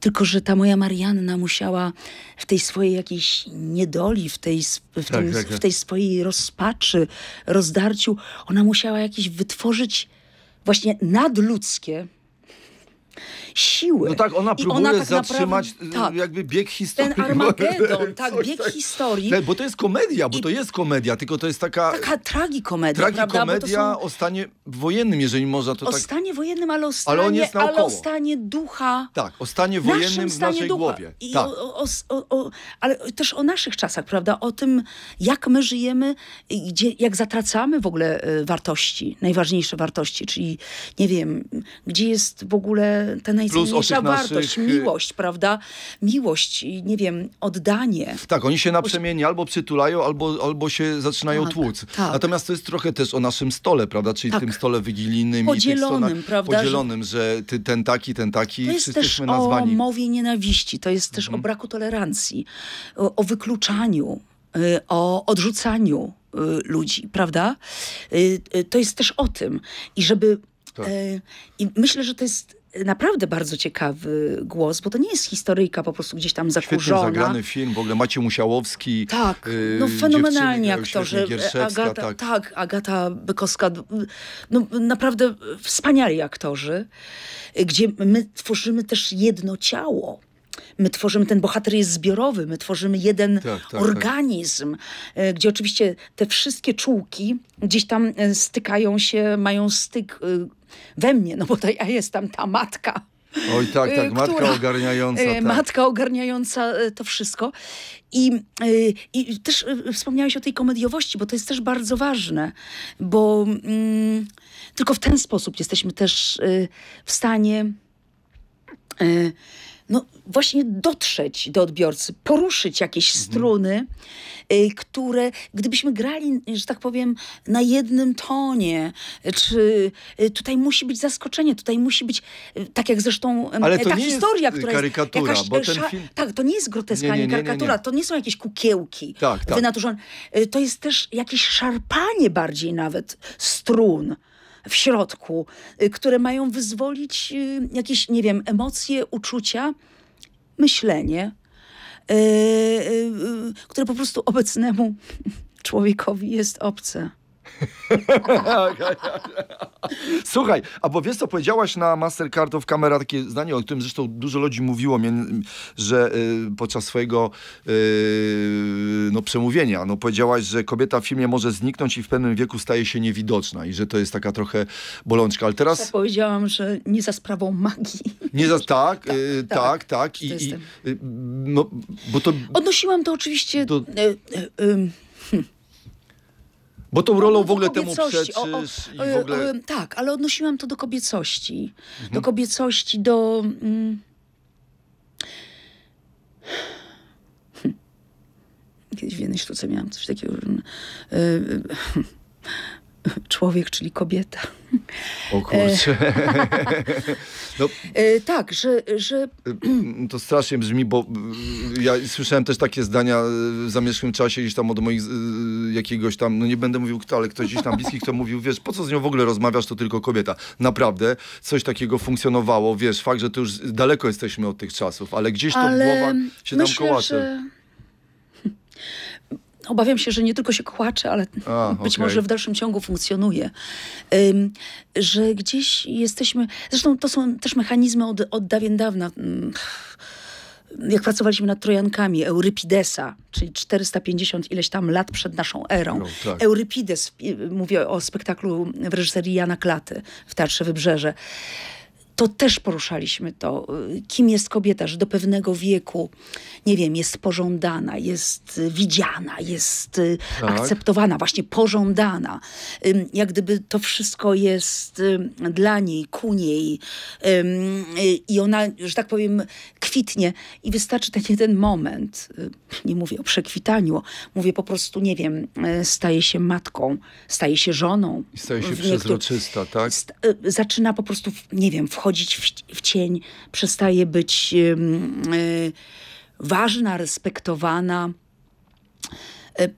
Tylko, że ta moja Marianna musiała w tej swojej jakiejś niedoli, w tej, w Tak, tym, tak, tak. w tej swojej rozpaczy, rozdarciu, ona musiała jakieś wytworzyć właśnie nadludzkie siły. No tak, ona próbuje tak zatrzymać naprawdę- y, tak. jakby bieg historii. Ten Armagedon, tak, bieg historii. Tak, bo to jest komedia, bo I- to jest komedia, tylko to jest taka, Taka tragikomedia, tragikomedia są o stanie wojennym, jeżeli można to o tak... stanie wojennym, ale o stanie, Ale ale o stanie ducha. Tak, o stanie wojennym w naszej ducha. głowie. I Tak. o, o, o, o, ale też o naszych czasach, prawda? O tym, jak my żyjemy, gdzie, jak zatracamy w ogóle y, wartości, najważniejsze wartości, czyli nie wiem, gdzie jest w ogóle ta najcenniejsza wartość, naszych, miłość, prawda? Miłość, i nie wiem, oddanie. Tak, oni się naprzemiennie albo przytulają, albo, albo się zaczynają Tak, tłuc. tak. Natomiast to jest trochę też o naszym stole, prawda? Czyli Tak. tym stole wigilijnym. i Podzielonym, tych stronach, prawda, że- Podzielonym, że ty, ten taki, ten taki, To jest też jesteśmy o nazwani. mowie nienawiści, to jest też o braku tolerancji, o, o wykluczaniu, y, o odrzucaniu y, ludzi, prawda? Y, To jest też o tym. I żeby. Tak. I myślę, że to jest naprawdę bardzo ciekawy głos, bo to nie jest historyjka po prostu gdzieś tam Świetnie zakurzona. zagrany film, w ogóle Maciej Musiałowski. Tak, y, no fenomenalnie dziewczyny, aktorzy. świetnie, Gierszewska, Agata, tak. tak. Agata Bykowska. No naprawdę wspaniali aktorzy, gdzie my tworzymy też jedno ciało. My tworzymy, ten bohater jest zbiorowy, my tworzymy jeden Tak, tak, organizm, e, gdzie oczywiście te wszystkie czułki gdzieś tam e, stykają się, mają styk e, we mnie, no bo to ja jestem ta matka. Oj, tak, tak, y, matka która- ogarniająca. e, Tak. Matka ogarniająca e, to wszystko. I, I też wspomniałeś o tej komediowości, bo to jest też bardzo ważne, bo mm, tylko w ten sposób jesteśmy też e, w stanie e, no właśnie dotrzeć do odbiorcy, poruszyć jakieś struny, y, które gdybyśmy grali, że tak powiem, na jednym tonie, czy y, tutaj musi być zaskoczenie, tutaj musi być, y, tak jak zresztą Ale to ta nie jest, historia, y, która karykatura, jest jakaś, sza- film- Tak, to nie jest groteska, Nie, nie, nie, nie, karykatura, to nie są jakieś kukiełki Tak, tak. wynaturzone. To jest też jakieś szarpanie bardziej nawet strun. W środku, y, które mają wyzwolić y, jakieś, nie wiem, emocje, uczucia, myślenie, y, które po prostu obecnemu człowiekowi jest obce. Słuchaj, a bo wiesz co, powiedziałaś na Mastercard of Camera takie zdanie, o którym zresztą dużo ludzi mówiło, że y, podczas swojego y, no, przemówienia, no powiedziałaś, że kobieta w filmie może zniknąć i w pewnym wieku staje się niewidoczna i że to jest taka trochę bolączka, ale Tak teraz powiedziałam, że nie za sprawą magii. nie za... Tak, y, tak, tak, tak, to i, i y, no, bo to... Odnosiłam to oczywiście... Do- e, e, em, Bo tą rolą No, w ogóle temu kobiecości. O, o, przeczysz i e, w ogóle... Mhm. e, Tak, ale odnosiłam to do kobiecości. Do kobiecości, do... Mm. Kiedyś w jednej sztuce miałam coś takiego, że e, e, człowiek, czyli kobieta. O kurczę. no, E, tak, że, że To strasznie brzmi, bo y, ja słyszałem też takie zdania w zamieszłym czasie gdzieś tam od moich jakiegoś tam, no nie będę mówił kto, ale ktoś gdzieś tam bliski, kto mówił, wiesz, po co z nią w ogóle rozmawiasz, to tylko kobieta. Naprawdę coś takiego funkcjonowało, wiesz, fakt, że to już daleko jesteśmy od tych czasów, ale gdzieś to ale głowach się tam kołacze. że... Obawiam się, że nie tylko się kłacze, ale A, być okej. może w dalszym ciągu funkcjonuje. Ym, że gdzieś jesteśmy. Zresztą to są też mechanizmy od, od dawien dawna. Jak pracowaliśmy nad Trojankami Eurypidesa, czyli 450 ileś tam lat przed naszą erą. O, tak. Eurypides, y, mówię o spektaklu w reżyserii Jana Klaty w Teatrze Wybrzeże to też poruszaliśmy to, y, kim jest kobieta, że do pewnego wieku, nie wiem, jest pożądana, jest y, widziana, jest y, Tak. akceptowana, właśnie pożądana. Jak gdyby to wszystko jest dla niej, ku niej i ona, że tak powiem, kwitnie i wystarczy ten jeden moment, nie mówię o przekwitaniu, mówię po prostu, nie wiem, staje się matką, staje się żoną. I staje się przezroczysta, tak? zaczyna po prostu, nie wiem, wchodzić w, w cień, przestaje być ym, y, ważna, respektowana. Y,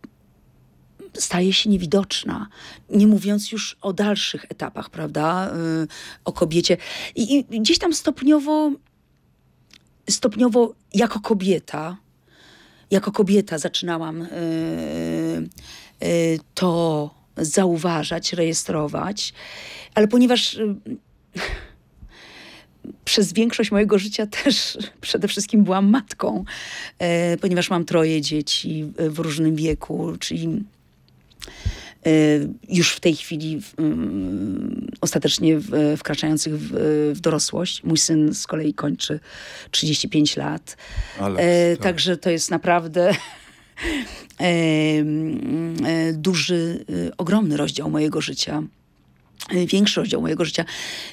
staje się niewidoczna, nie mówiąc już o dalszych etapach, prawda, y, o kobiecie. I, I gdzieś tam stopniowo, stopniowo jako kobieta, jako kobieta zaczynałam y, y, to zauważać, rejestrować, ale ponieważ y, przez większość mojego życia też przede wszystkim byłam matką, e, ponieważ mam troje dzieci w różnym wieku, czyli e, już w tej chwili mm, ostatecznie wkraczających w, dorosłość. Mój syn z kolei kończy 35 lat. E, tak. Także to jest naprawdę duży, ogromny rozdział mojego życia. Rozdział mojego życia.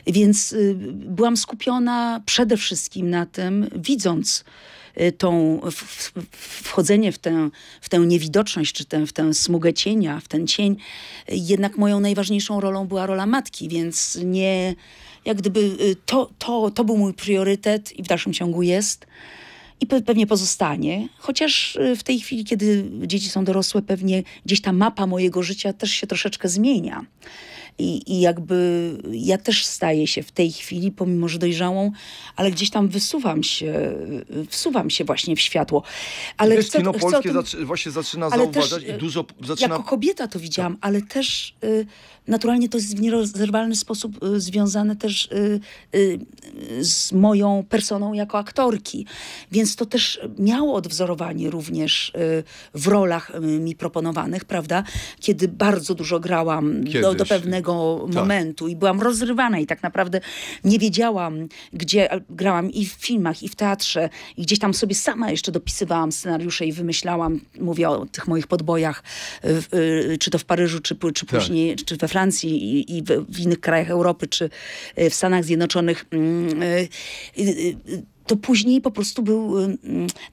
Więc y, byłam skupiona przede wszystkim na tym, widząc y, tą, wchodzenie w tę, w tę niewidoczność, czy tę, w tę smugę cienia, w ten cień, jednak moją najważniejszą rolą była rola matki, więc nie, jak gdyby y, to, to, to był mój priorytet i w dalszym ciągu jest. I pe- pewnie pozostanie, chociaż w tej chwili, kiedy dzieci są dorosłe, pewnie gdzieś ta mapa mojego życia też się troszeczkę zmienia. I, I jakby ja też staję się w tej chwili, pomimo że dojrzałą, ale gdzieś tam wysuwam się, wsuwam się właśnie w światło. Ale Wiesz, chcę, kino chcę polskie tym- zaczy, właśnie zaczyna zauważać też, i e, dużo zaczyna... jako kobieta to widziałam, ale też y, naturalnie to jest w nierozerwalny sposób y, związane też y, y, z moją personą jako aktorki. Więc to też miało odwzorowanie również w rolach mi proponowanych, prawda? Kiedy bardzo dużo grałam do, do pewnego Tak. momentu i byłam rozrywana i tak naprawdę nie wiedziałam, gdzie grałam i w filmach, i w teatrze i gdzieś tam sobie sama jeszcze dopisywałam scenariusze i wymyślałam, mówię o tych moich podbojach, czy to w Paryżu, czy, czy Tak. później, czy we Francji i, i w, w innych krajach Europy, czy y, w Stanach Zjednoczonych. Mm, y, y, to później po prostu był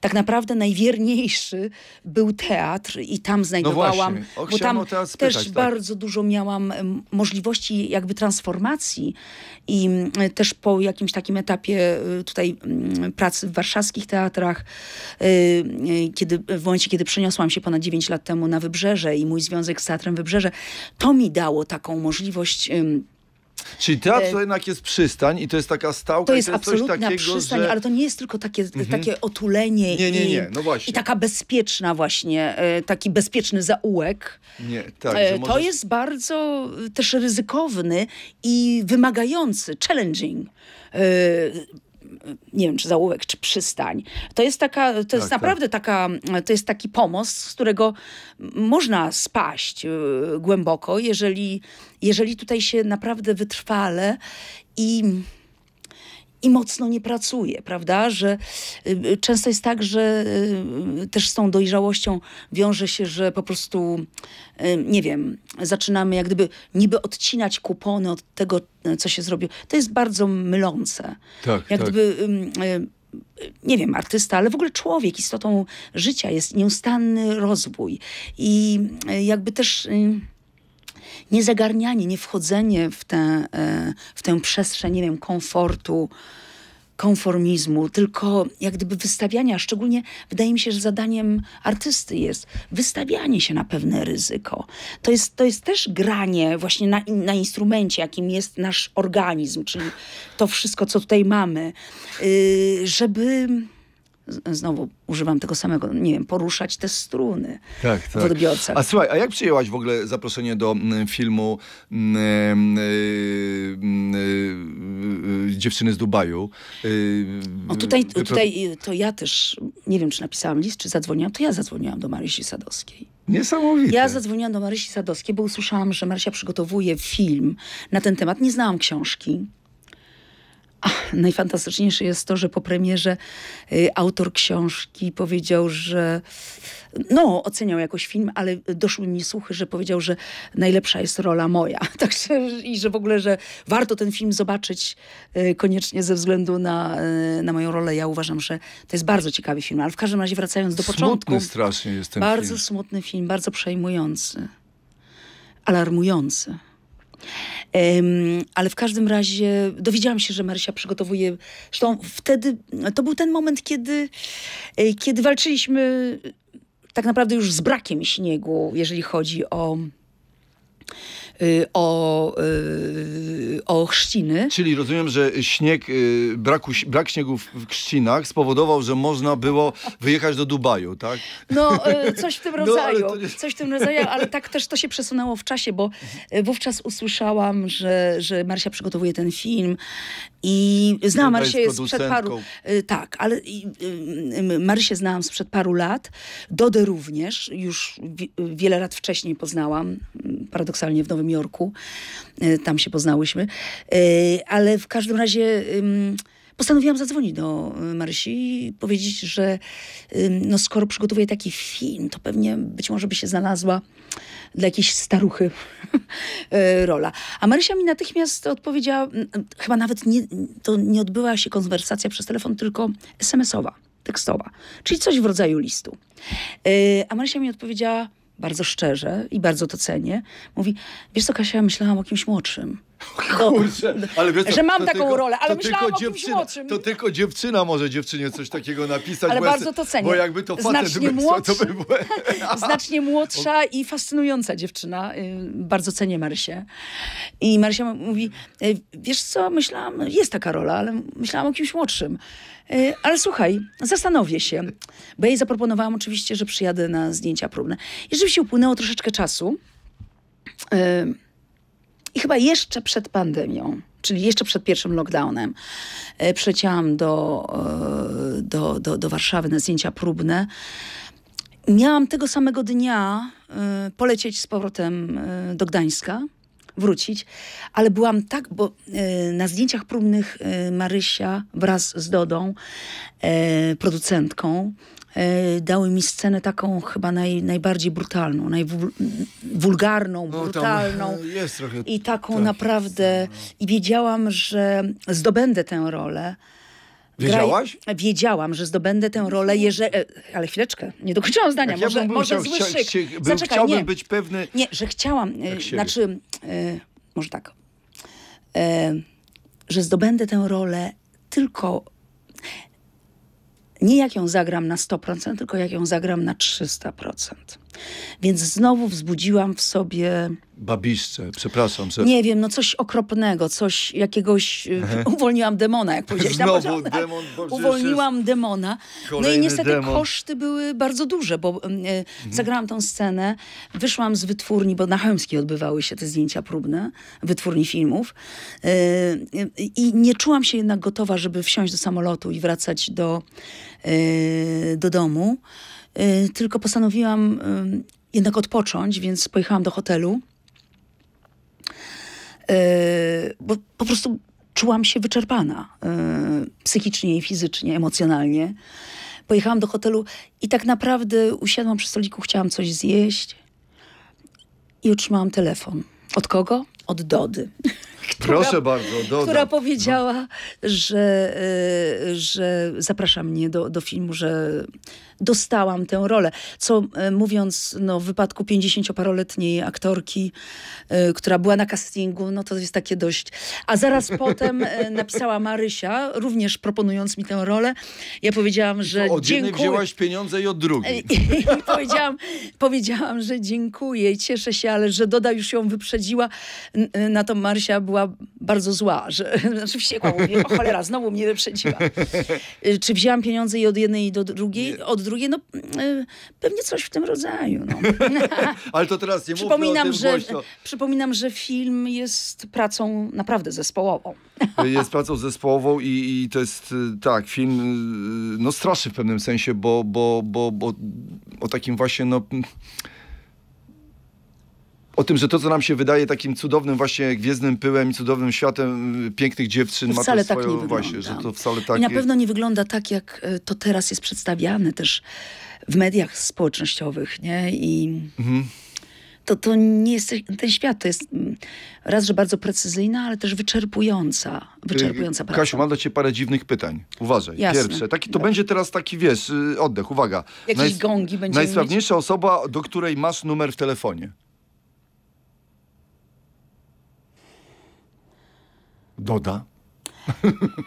tak naprawdę najwierniejszy był teatr i tam znajdowałam, właśnie. O, bo tam też tak. bardzo dużo miałam możliwości jakby transformacji i też po jakimś takim etapie y, tutaj pracy w warszawskich teatrach, y, y, kiedy, w momencie, kiedy przeniosłam się ponad 9 lat temu na Wybrzeże i mój związek z Teatrem Wybrzeże, to mi dało taką możliwość Czyli teatr to jednak jest przystań i to jest taka stałka. To jest i to jest absolutna coś takiego, przystań, że... ale to nie jest tylko takie, takie otulenie Nie, nie, i, nie, no właśnie. i taka bezpieczna właśnie, e, taki bezpieczny zaułek. Nie, tak, E, To możesz... jest bardzo e, też ryzykowny i wymagający, challenging. Nie wiem, czy zaułek, czy przystań. To jest taka, to jest tak. naprawdę taka, to jest taki pomost, z którego można spaść e, głęboko, jeżeli, jeżeli tutaj się naprawdę wytrwale i i mocno nie pracuje, prawda? Że y, często jest tak, że y, też z tą dojrzałością wiąże się, że po prostu, y, nie wiem, zaczynamy jak gdyby niby odcinać kupony od tego, y, co się zrobiło. To jest bardzo mylące. Tak, jak tak. gdyby. y, nie wiem, artysta, ale w ogóle człowiek, istotą życia jest nieustanny rozwój. I y, jakby też y, niezagarnianie, nie wchodzenie w tę, e, w tę przestrzeń, nie wiem, komfortu, konformizmu, tylko jak gdyby wystawianie, a szczególnie wydaje mi się, że zadaniem artysty jest wystawianie się na pewne ryzyko. To jest, to jest też granie właśnie na, na instrumencie, jakim jest nasz organizm, czyli to wszystko, co tutaj mamy, yy, żeby znowu używam tego samego, nie wiem, poruszać te struny Tak, w tak. odbiorcach. A słuchaj, a jak przyjęłaś w ogóle zaproszenie do mm, filmu mm, y, y, y, y, Dziewczyny z Dubaju? Y, O tutaj, tutaj y, to ja też, nie wiem czy napisałam list, czy zadzwoniłam, to ja zadzwoniłam do Marysi Sadowskiej. Niesamowite. Ja zadzwoniłam do Marysi Sadowskiej, bo usłyszałam, że Marysia przygotowuje film na ten temat. Nie znałam książki. A, najfantastyczniejsze jest to, że po premierze y, autor książki powiedział, że no, oceniał jakoś film, ale doszły mi słuchy, że powiedział, że najlepsza jest rola moja. Także i że w ogóle, że warto ten film zobaczyć y, koniecznie ze względu na, y, na moją rolę. Ja uważam, że to jest bardzo ciekawy film, ale w każdym razie wracając do początku. Smutny strasznie jest ten Bardzo film. smutny film, bardzo przejmujący, alarmujący. Ale w każdym razie dowiedziałam się, że Marysia przygotowuje. Zresztą wtedy to był ten moment, kiedy, e, kiedy walczyliśmy tak naprawdę już z brakiem śniegu, jeżeli chodzi o. y, O, y, o chrzciny. Czyli rozumiem, że śnieg, y, braku, brak śniegu w, Krzcinach spowodował, że można było wyjechać do Dubaju, tak? No, coś w tym No, rodzaju. to nie- Coś w tym rodzaju, ale tak też to się przesunęło w czasie, bo wówczas usłyszałam, że, że Marysia przygotowuje ten film i znałam Marysię sprzed paru... e, Tak, ale y, y, Marysię znałam sprzed paru lat. Dodę również, już wi- wiele lat wcześniej poznałam, m, paradoksalnie w Nowym Jorku. Tam się poznałyśmy. Ale w każdym razie... Postanowiłam zadzwonić do y, Marysi i powiedzieć, że no, skoro przygotowuje taki film, to pewnie być może by się znalazła dla jakiejś staruchy y, rola. A Marysia mi natychmiast odpowiedziała, chyba nawet nie, to nie odbyła się konwersacja przez telefon, tylko SMS-owa, tekstowa, czyli coś w rodzaju listu. Y, A Marysia mi odpowiedziała bardzo szczerze i bardzo to cenię. Mówi, wiesz co Kasia, myślałam o kimś młodszym. Kurczę, ale wiesz co, że mam taką tylko- rolę, ale to myślałam tylko o kimś młodszym. To tylko dziewczyna może dziewczynie coś takiego napisać. Ale bardzo to cenię. Bo jakby to facet Znacznie by, to by było... znacznie młodsza i fascynująca dziewczyna. Y, Bardzo cenię Marysię. I Marysia mówi, y, wiesz co, myślałam, jest taka rola, ale myślałam o kimś młodszym. Y, Ale słuchaj, zastanowię się. Bo ja jej zaproponowałam oczywiście, że przyjadę na zdjęcia próbne. I rzeczywiście upłynęło troszeczkę czasu. I chyba jeszcze przed pandemią, czyli jeszcze przed pierwszym lockdownem, e, przyleciałam do, e, do, do, do Warszawy na zdjęcia próbne. Miałam tego samego dnia e, polecieć z powrotem do Gdańska, wrócić, ale byłam tak, bo na zdjęciach próbnych Marysia wraz z Dodą, producentką, dały mi scenę taką chyba naj, najbardziej brutalną, najwulgarną, No, brutalną. jest trochę I taką tak, naprawdę. I wiedziałam, że zdobędę tę rolę. Wiedziałaś? Graj, wiedziałam, że zdobędę tę rolę, jeżeli. e, Ale chwileczkę, nie dokończyłam zdania. Jak ja może bym był może chciał- zły chcia- szyk. chcia- był- Zaczekaj, chciałbym nie. być pewny... Nie, że chciałam, e, znaczy, e, może tak, e, że zdobędę tę rolę tylko nie jak ją zagram na 100%, tylko jak ją zagram na 300%. Więc znowu wzbudziłam w sobie Babiszcze, przepraszam, że... Nie wiem, no coś okropnego, coś jakiegoś... e, Uwolniłam demona, jak powiedziałeś na Znowu demon, Boże, Uwolniłam demona. No i niestety demon. koszty były bardzo duże, bo e, zagrałam tą scenę, wyszłam z wytwórni, bo na Chełmskiej odbywały się te zdjęcia próbne, wytwórni filmów e, e, i nie czułam się jednak gotowa, żeby wsiąść do samolotu i wracać do, e, do domu, E, tylko postanowiłam jednak odpocząć, więc pojechałam do hotelu. Bo po prostu czułam się wyczerpana e, psychicznie i fizycznie, emocjonalnie. Pojechałam do hotelu i tak naprawdę usiadłam przy stoliku, chciałam coś zjeść i otrzymałam telefon. Od kogo? Od Dody. Proszę bardzo, która powiedziała, że, e, że zaprasza mnie do, do filmu, że dostałam tę rolę. Co e, mówiąc no, w wypadku 50-paroletniej aktorki, e, która była na castingu, no to jest takie dość... A zaraz potem napisała Marysia, również proponując mi tę rolę. Ja powiedziałam, że Od jednej dziękuję. wzięłaś pieniądze i od drugiej. I, powiedziałam, powiedziałam, że dziękuję i cieszę się, ale że Doda już ją wyprzedziła. Na to Marysia była bardzo zła, że znaczy wściekła. Mówię, o cholera, znowu mnie wyprzedziła. Y, Czy wzięłam pieniądze i od jednej do drugiej? Od drugiej, no y, pewnie coś w tym rodzaju. No. Ale to teraz nie Przypominam, że, głośno. przypominam, że film jest pracą naprawdę zespołową. Jest pracą zespołową i, i to jest, y, tak, film y, no straszy w pewnym sensie, bo, bo, bo, bo o takim właśnie, no... O tym, że to, co nam się wydaje takim cudownym właśnie gwiezdnym pyłem i cudownym światem y, pięknych dziewczyn, ma Wcale to tak swoją nie wygląda. właśnie, że to wcale tak I na pewno nie wygląda tak, jak e, to teraz jest przedstawiane też w mediach społecznościowych, nie? I Mhm. to, to nie jest, ten świat to jest mm, raz, że bardzo precyzyjna, ale też wyczerpująca, wyczerpująca Y, praca. Kasiu, mam do ciebie parę dziwnych pytań. Uważaj. Jasne. Pierwsze. Taki, to będzie teraz taki, wiesz, y, oddech. Uwaga. Jakieś gongi będziemy Najsławniejsza osoba, do której masz numer w telefonie. Doda.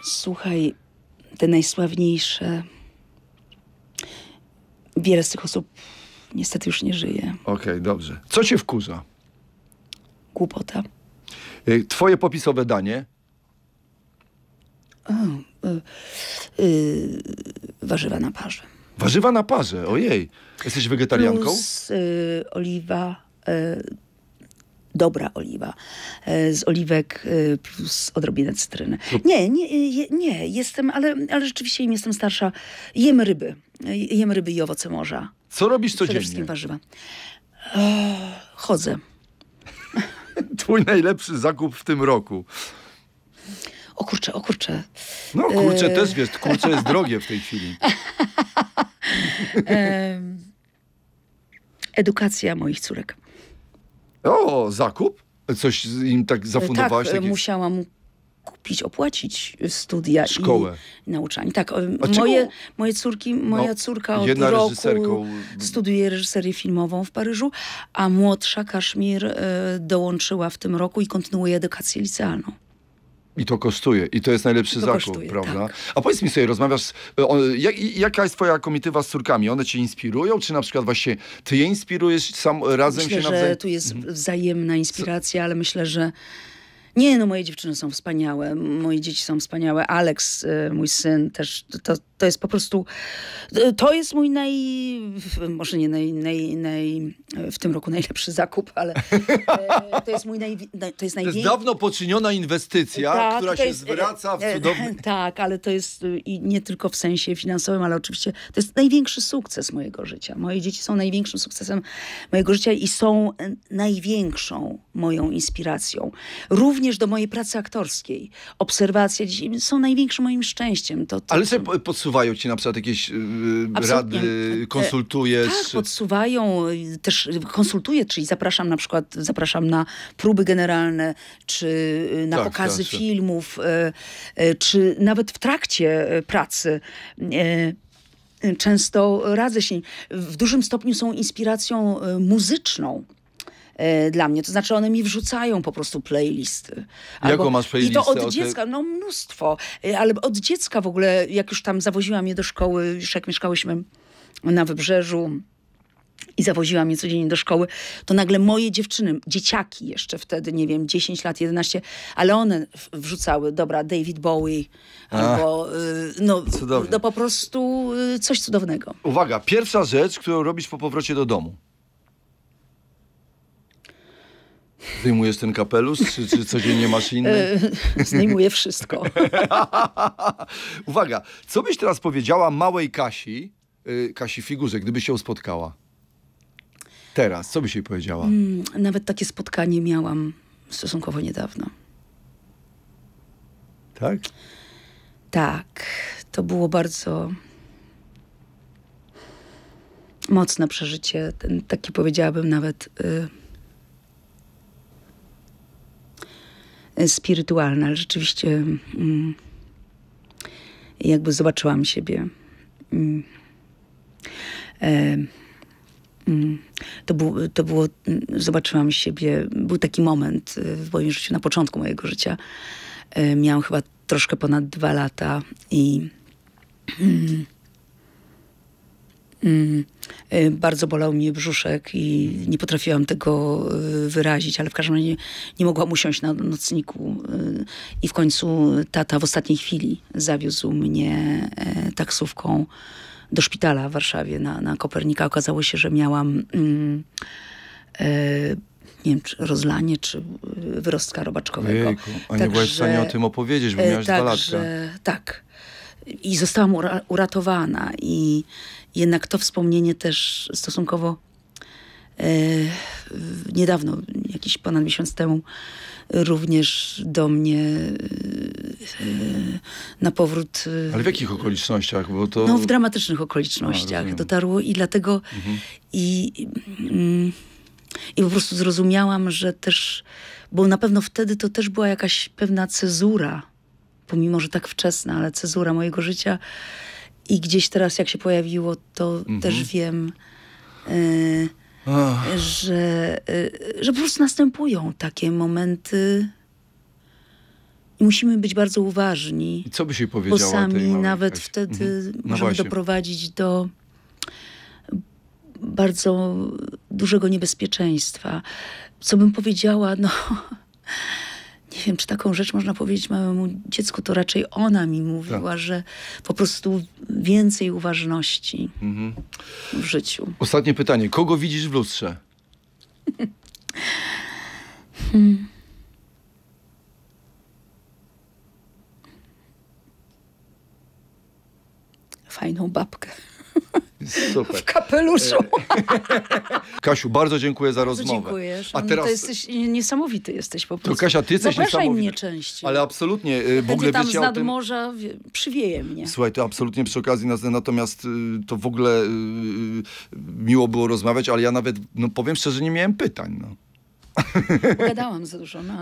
Słuchaj, te najsławniejsze, wiele z tych osób niestety już nie żyje. Okej, dobrze. Co cię wkurza? Głupota. Y, Twoje popisowe danie. Yy, warzywa na parze. Warzywa na parze. Ojej. Jesteś wegetarianką? Plus y, oliwa, y, dobra oliwa, y, z oliwek y, plus odrobinę cytryny. Nie, nie, nie, jestem, ale, ale rzeczywiście im jestem starsza. Jem ryby. Y, Jem ryby i owoce morza. Co robisz Przede codziennie? wszystkim warzywa. O, chodzę. Twój najlepszy zakup w tym roku. O kurczę, o kurczę. No kurczę, E. też wiesz, kurczę jest drogie w tej chwili. Em, edukacja moich córek. O, zakup? Coś im tak zafundowałaś? tak, takie- musiałam kupić, opłacić studia Szkołę. i nauczanie. Tak, czego- moje, moje córki, moja No, córka od roku reżyserką. studiuje reżyserię filmową w Paryżu, a młodsza Kaszmir e, dołączyła w tym roku i kontynuuje edukację licealną. I to kosztuje. I to jest najlepszy To zakup, kosztuje, prawda? tak. A powiedz mi sobie, rozmawiasz, o, jak, jaka jest twoja komitywa z córkami? One cię inspirują? Czy na przykład właśnie ty je inspirujesz sam razem Myślę, się że nawzajem? tu jest wzajemna inspiracja, ale myślę, że nie, no moje dziewczyny są wspaniałe, moje dzieci są wspaniałe. Alex, e, mój syn też, to, to jest po prostu, e, to jest mój naj, może nie naj, naj, naj, w tym roku najlepszy zakup, ale e, to jest mój naj, to jest największy. dawno poczyniona inwestycja, Tak, która się jest, zwraca w cudowny... Tak, ale to jest i nie tylko w sensie finansowym, ale oczywiście to jest największy sukces mojego życia. Moje dzieci są największym sukcesem mojego życia i są największą moją inspiracją. Również do mojej pracy aktorskiej. Obserwacja dzieci są największym moim szczęściem. To, to, Ale sobie po- podsuwają ci na przykład jakieś yy, rady, E, konsultujesz? Tak, podsuwają, też konsultuję, czyli zapraszam na przykład, zapraszam na próby generalne, czy y, na Tak, pokazy tak, tak. filmów, y, y, czy nawet w trakcie pracy. y, y, Często radzę się. W dużym stopniu są inspiracją muzyczną dla mnie. To znaczy one mi wrzucają po prostu playlisty. Jaką masz I playlistę? to O te- od dziecka, no mnóstwo. Y, Ale od dziecka w ogóle, jak już tam zawoziłam je do szkoły, już jak mieszkałyśmy na wybrzeżu, i zawoziła mnie codziennie do szkoły, to nagle moje dziewczyny, dzieciaki jeszcze wtedy, nie wiem, 10 lat, 11, ale one wrzucały, dobra, David Bowie, albo y, no, Cudownie. no po prostu y, coś cudownego. Uwaga, pierwsza rzecz, którą robisz po powrocie do domu. Zdejmujesz ten kapelusz, czy, czy codziennie masz inny? Y, Zdejmuję wszystko. Uwaga, co byś teraz powiedziała małej Kasi, y, Kasi Figurze, gdyby się spotkała? Teraz, co byś jej powiedziała? Mm, Nawet takie spotkanie miałam stosunkowo niedawno. Tak? Tak, to było bardzo mocne przeżycie, ten, takie powiedziałabym nawet y, y, spirytualne, ale rzeczywiście mm, jakby zobaczyłam siebie. Mm, e, mm, to, był, to było, zobaczyłam siebie, był taki moment y, w moim życiu, na początku mojego życia. Y, Miałam chyba troszkę ponad dwa lata i bardzo bolał mnie brzuszek i nie potrafiłam tego y, wyrazić, ale w każdym razie nie, nie mogłam usiąść na nocniku y, i w końcu tata w ostatniej chwili zawiózł mnie e, taksówką do szpitala w Warszawie na, na Kopernika. Okazało się, że miałam mm, e, nie wiem, czy rozlanie, czy y, wyrostka robaczkowego. Ojejku, a nie byłaś w stanie o tym opowiedzieć, bo e, miałaś dwa latka. Także, tak. I zostałam ura- uratowana i jednak to wspomnienie też stosunkowo e, niedawno, jakiś ponad miesiąc temu, również do mnie e, na powrót e, Ale w jakich okolicznościach? Bo to... no, w dramatycznych A, okolicznościach rozumiem. dotarło i dlatego i, mm, i po prostu zrozumiałam, że też, bo na pewno wtedy to też była jakaś pewna cezura, pomimo, że tak wczesna, ale cezura mojego życia i gdzieś teraz jak się pojawiło, to też wiem, y, że, y, że po prostu następują takie momenty i musimy być bardzo uważni. I co jej Bo powiedziała tej sami nawet Kasi? wtedy Mhm. No możemy właśnie. doprowadzić do bardzo dużego niebezpieczeństwa. Co bym powiedziała, no nie wiem, czy taką rzecz można powiedzieć małemu dziecku, to raczej ona mi mówiła, Tak. że po prostu więcej uważności Mhm. w życiu. Ostatnie pytanie. Kogo widzisz w lustrze? Fajną babkę Super. w kapeluszu. Kasiu, bardzo dziękuję za Bardzo rozmowę. dziękuję. A teraz... To jesteś niesamowity jesteś po prostu. Kasia, ty jesteś Zapraszaj niesamowita. mnie częściej. Ale absolutnie, y, w ogóle tam wiecie z o tym... nadmorza wie- przywieje mnie. Słuchaj, to absolutnie przy okazji, nas- natomiast y, to w ogóle y, miło było rozmawiać, ale ja nawet, no powiem szczerze, nie miałem pytań. No. Gadałam za dużo, no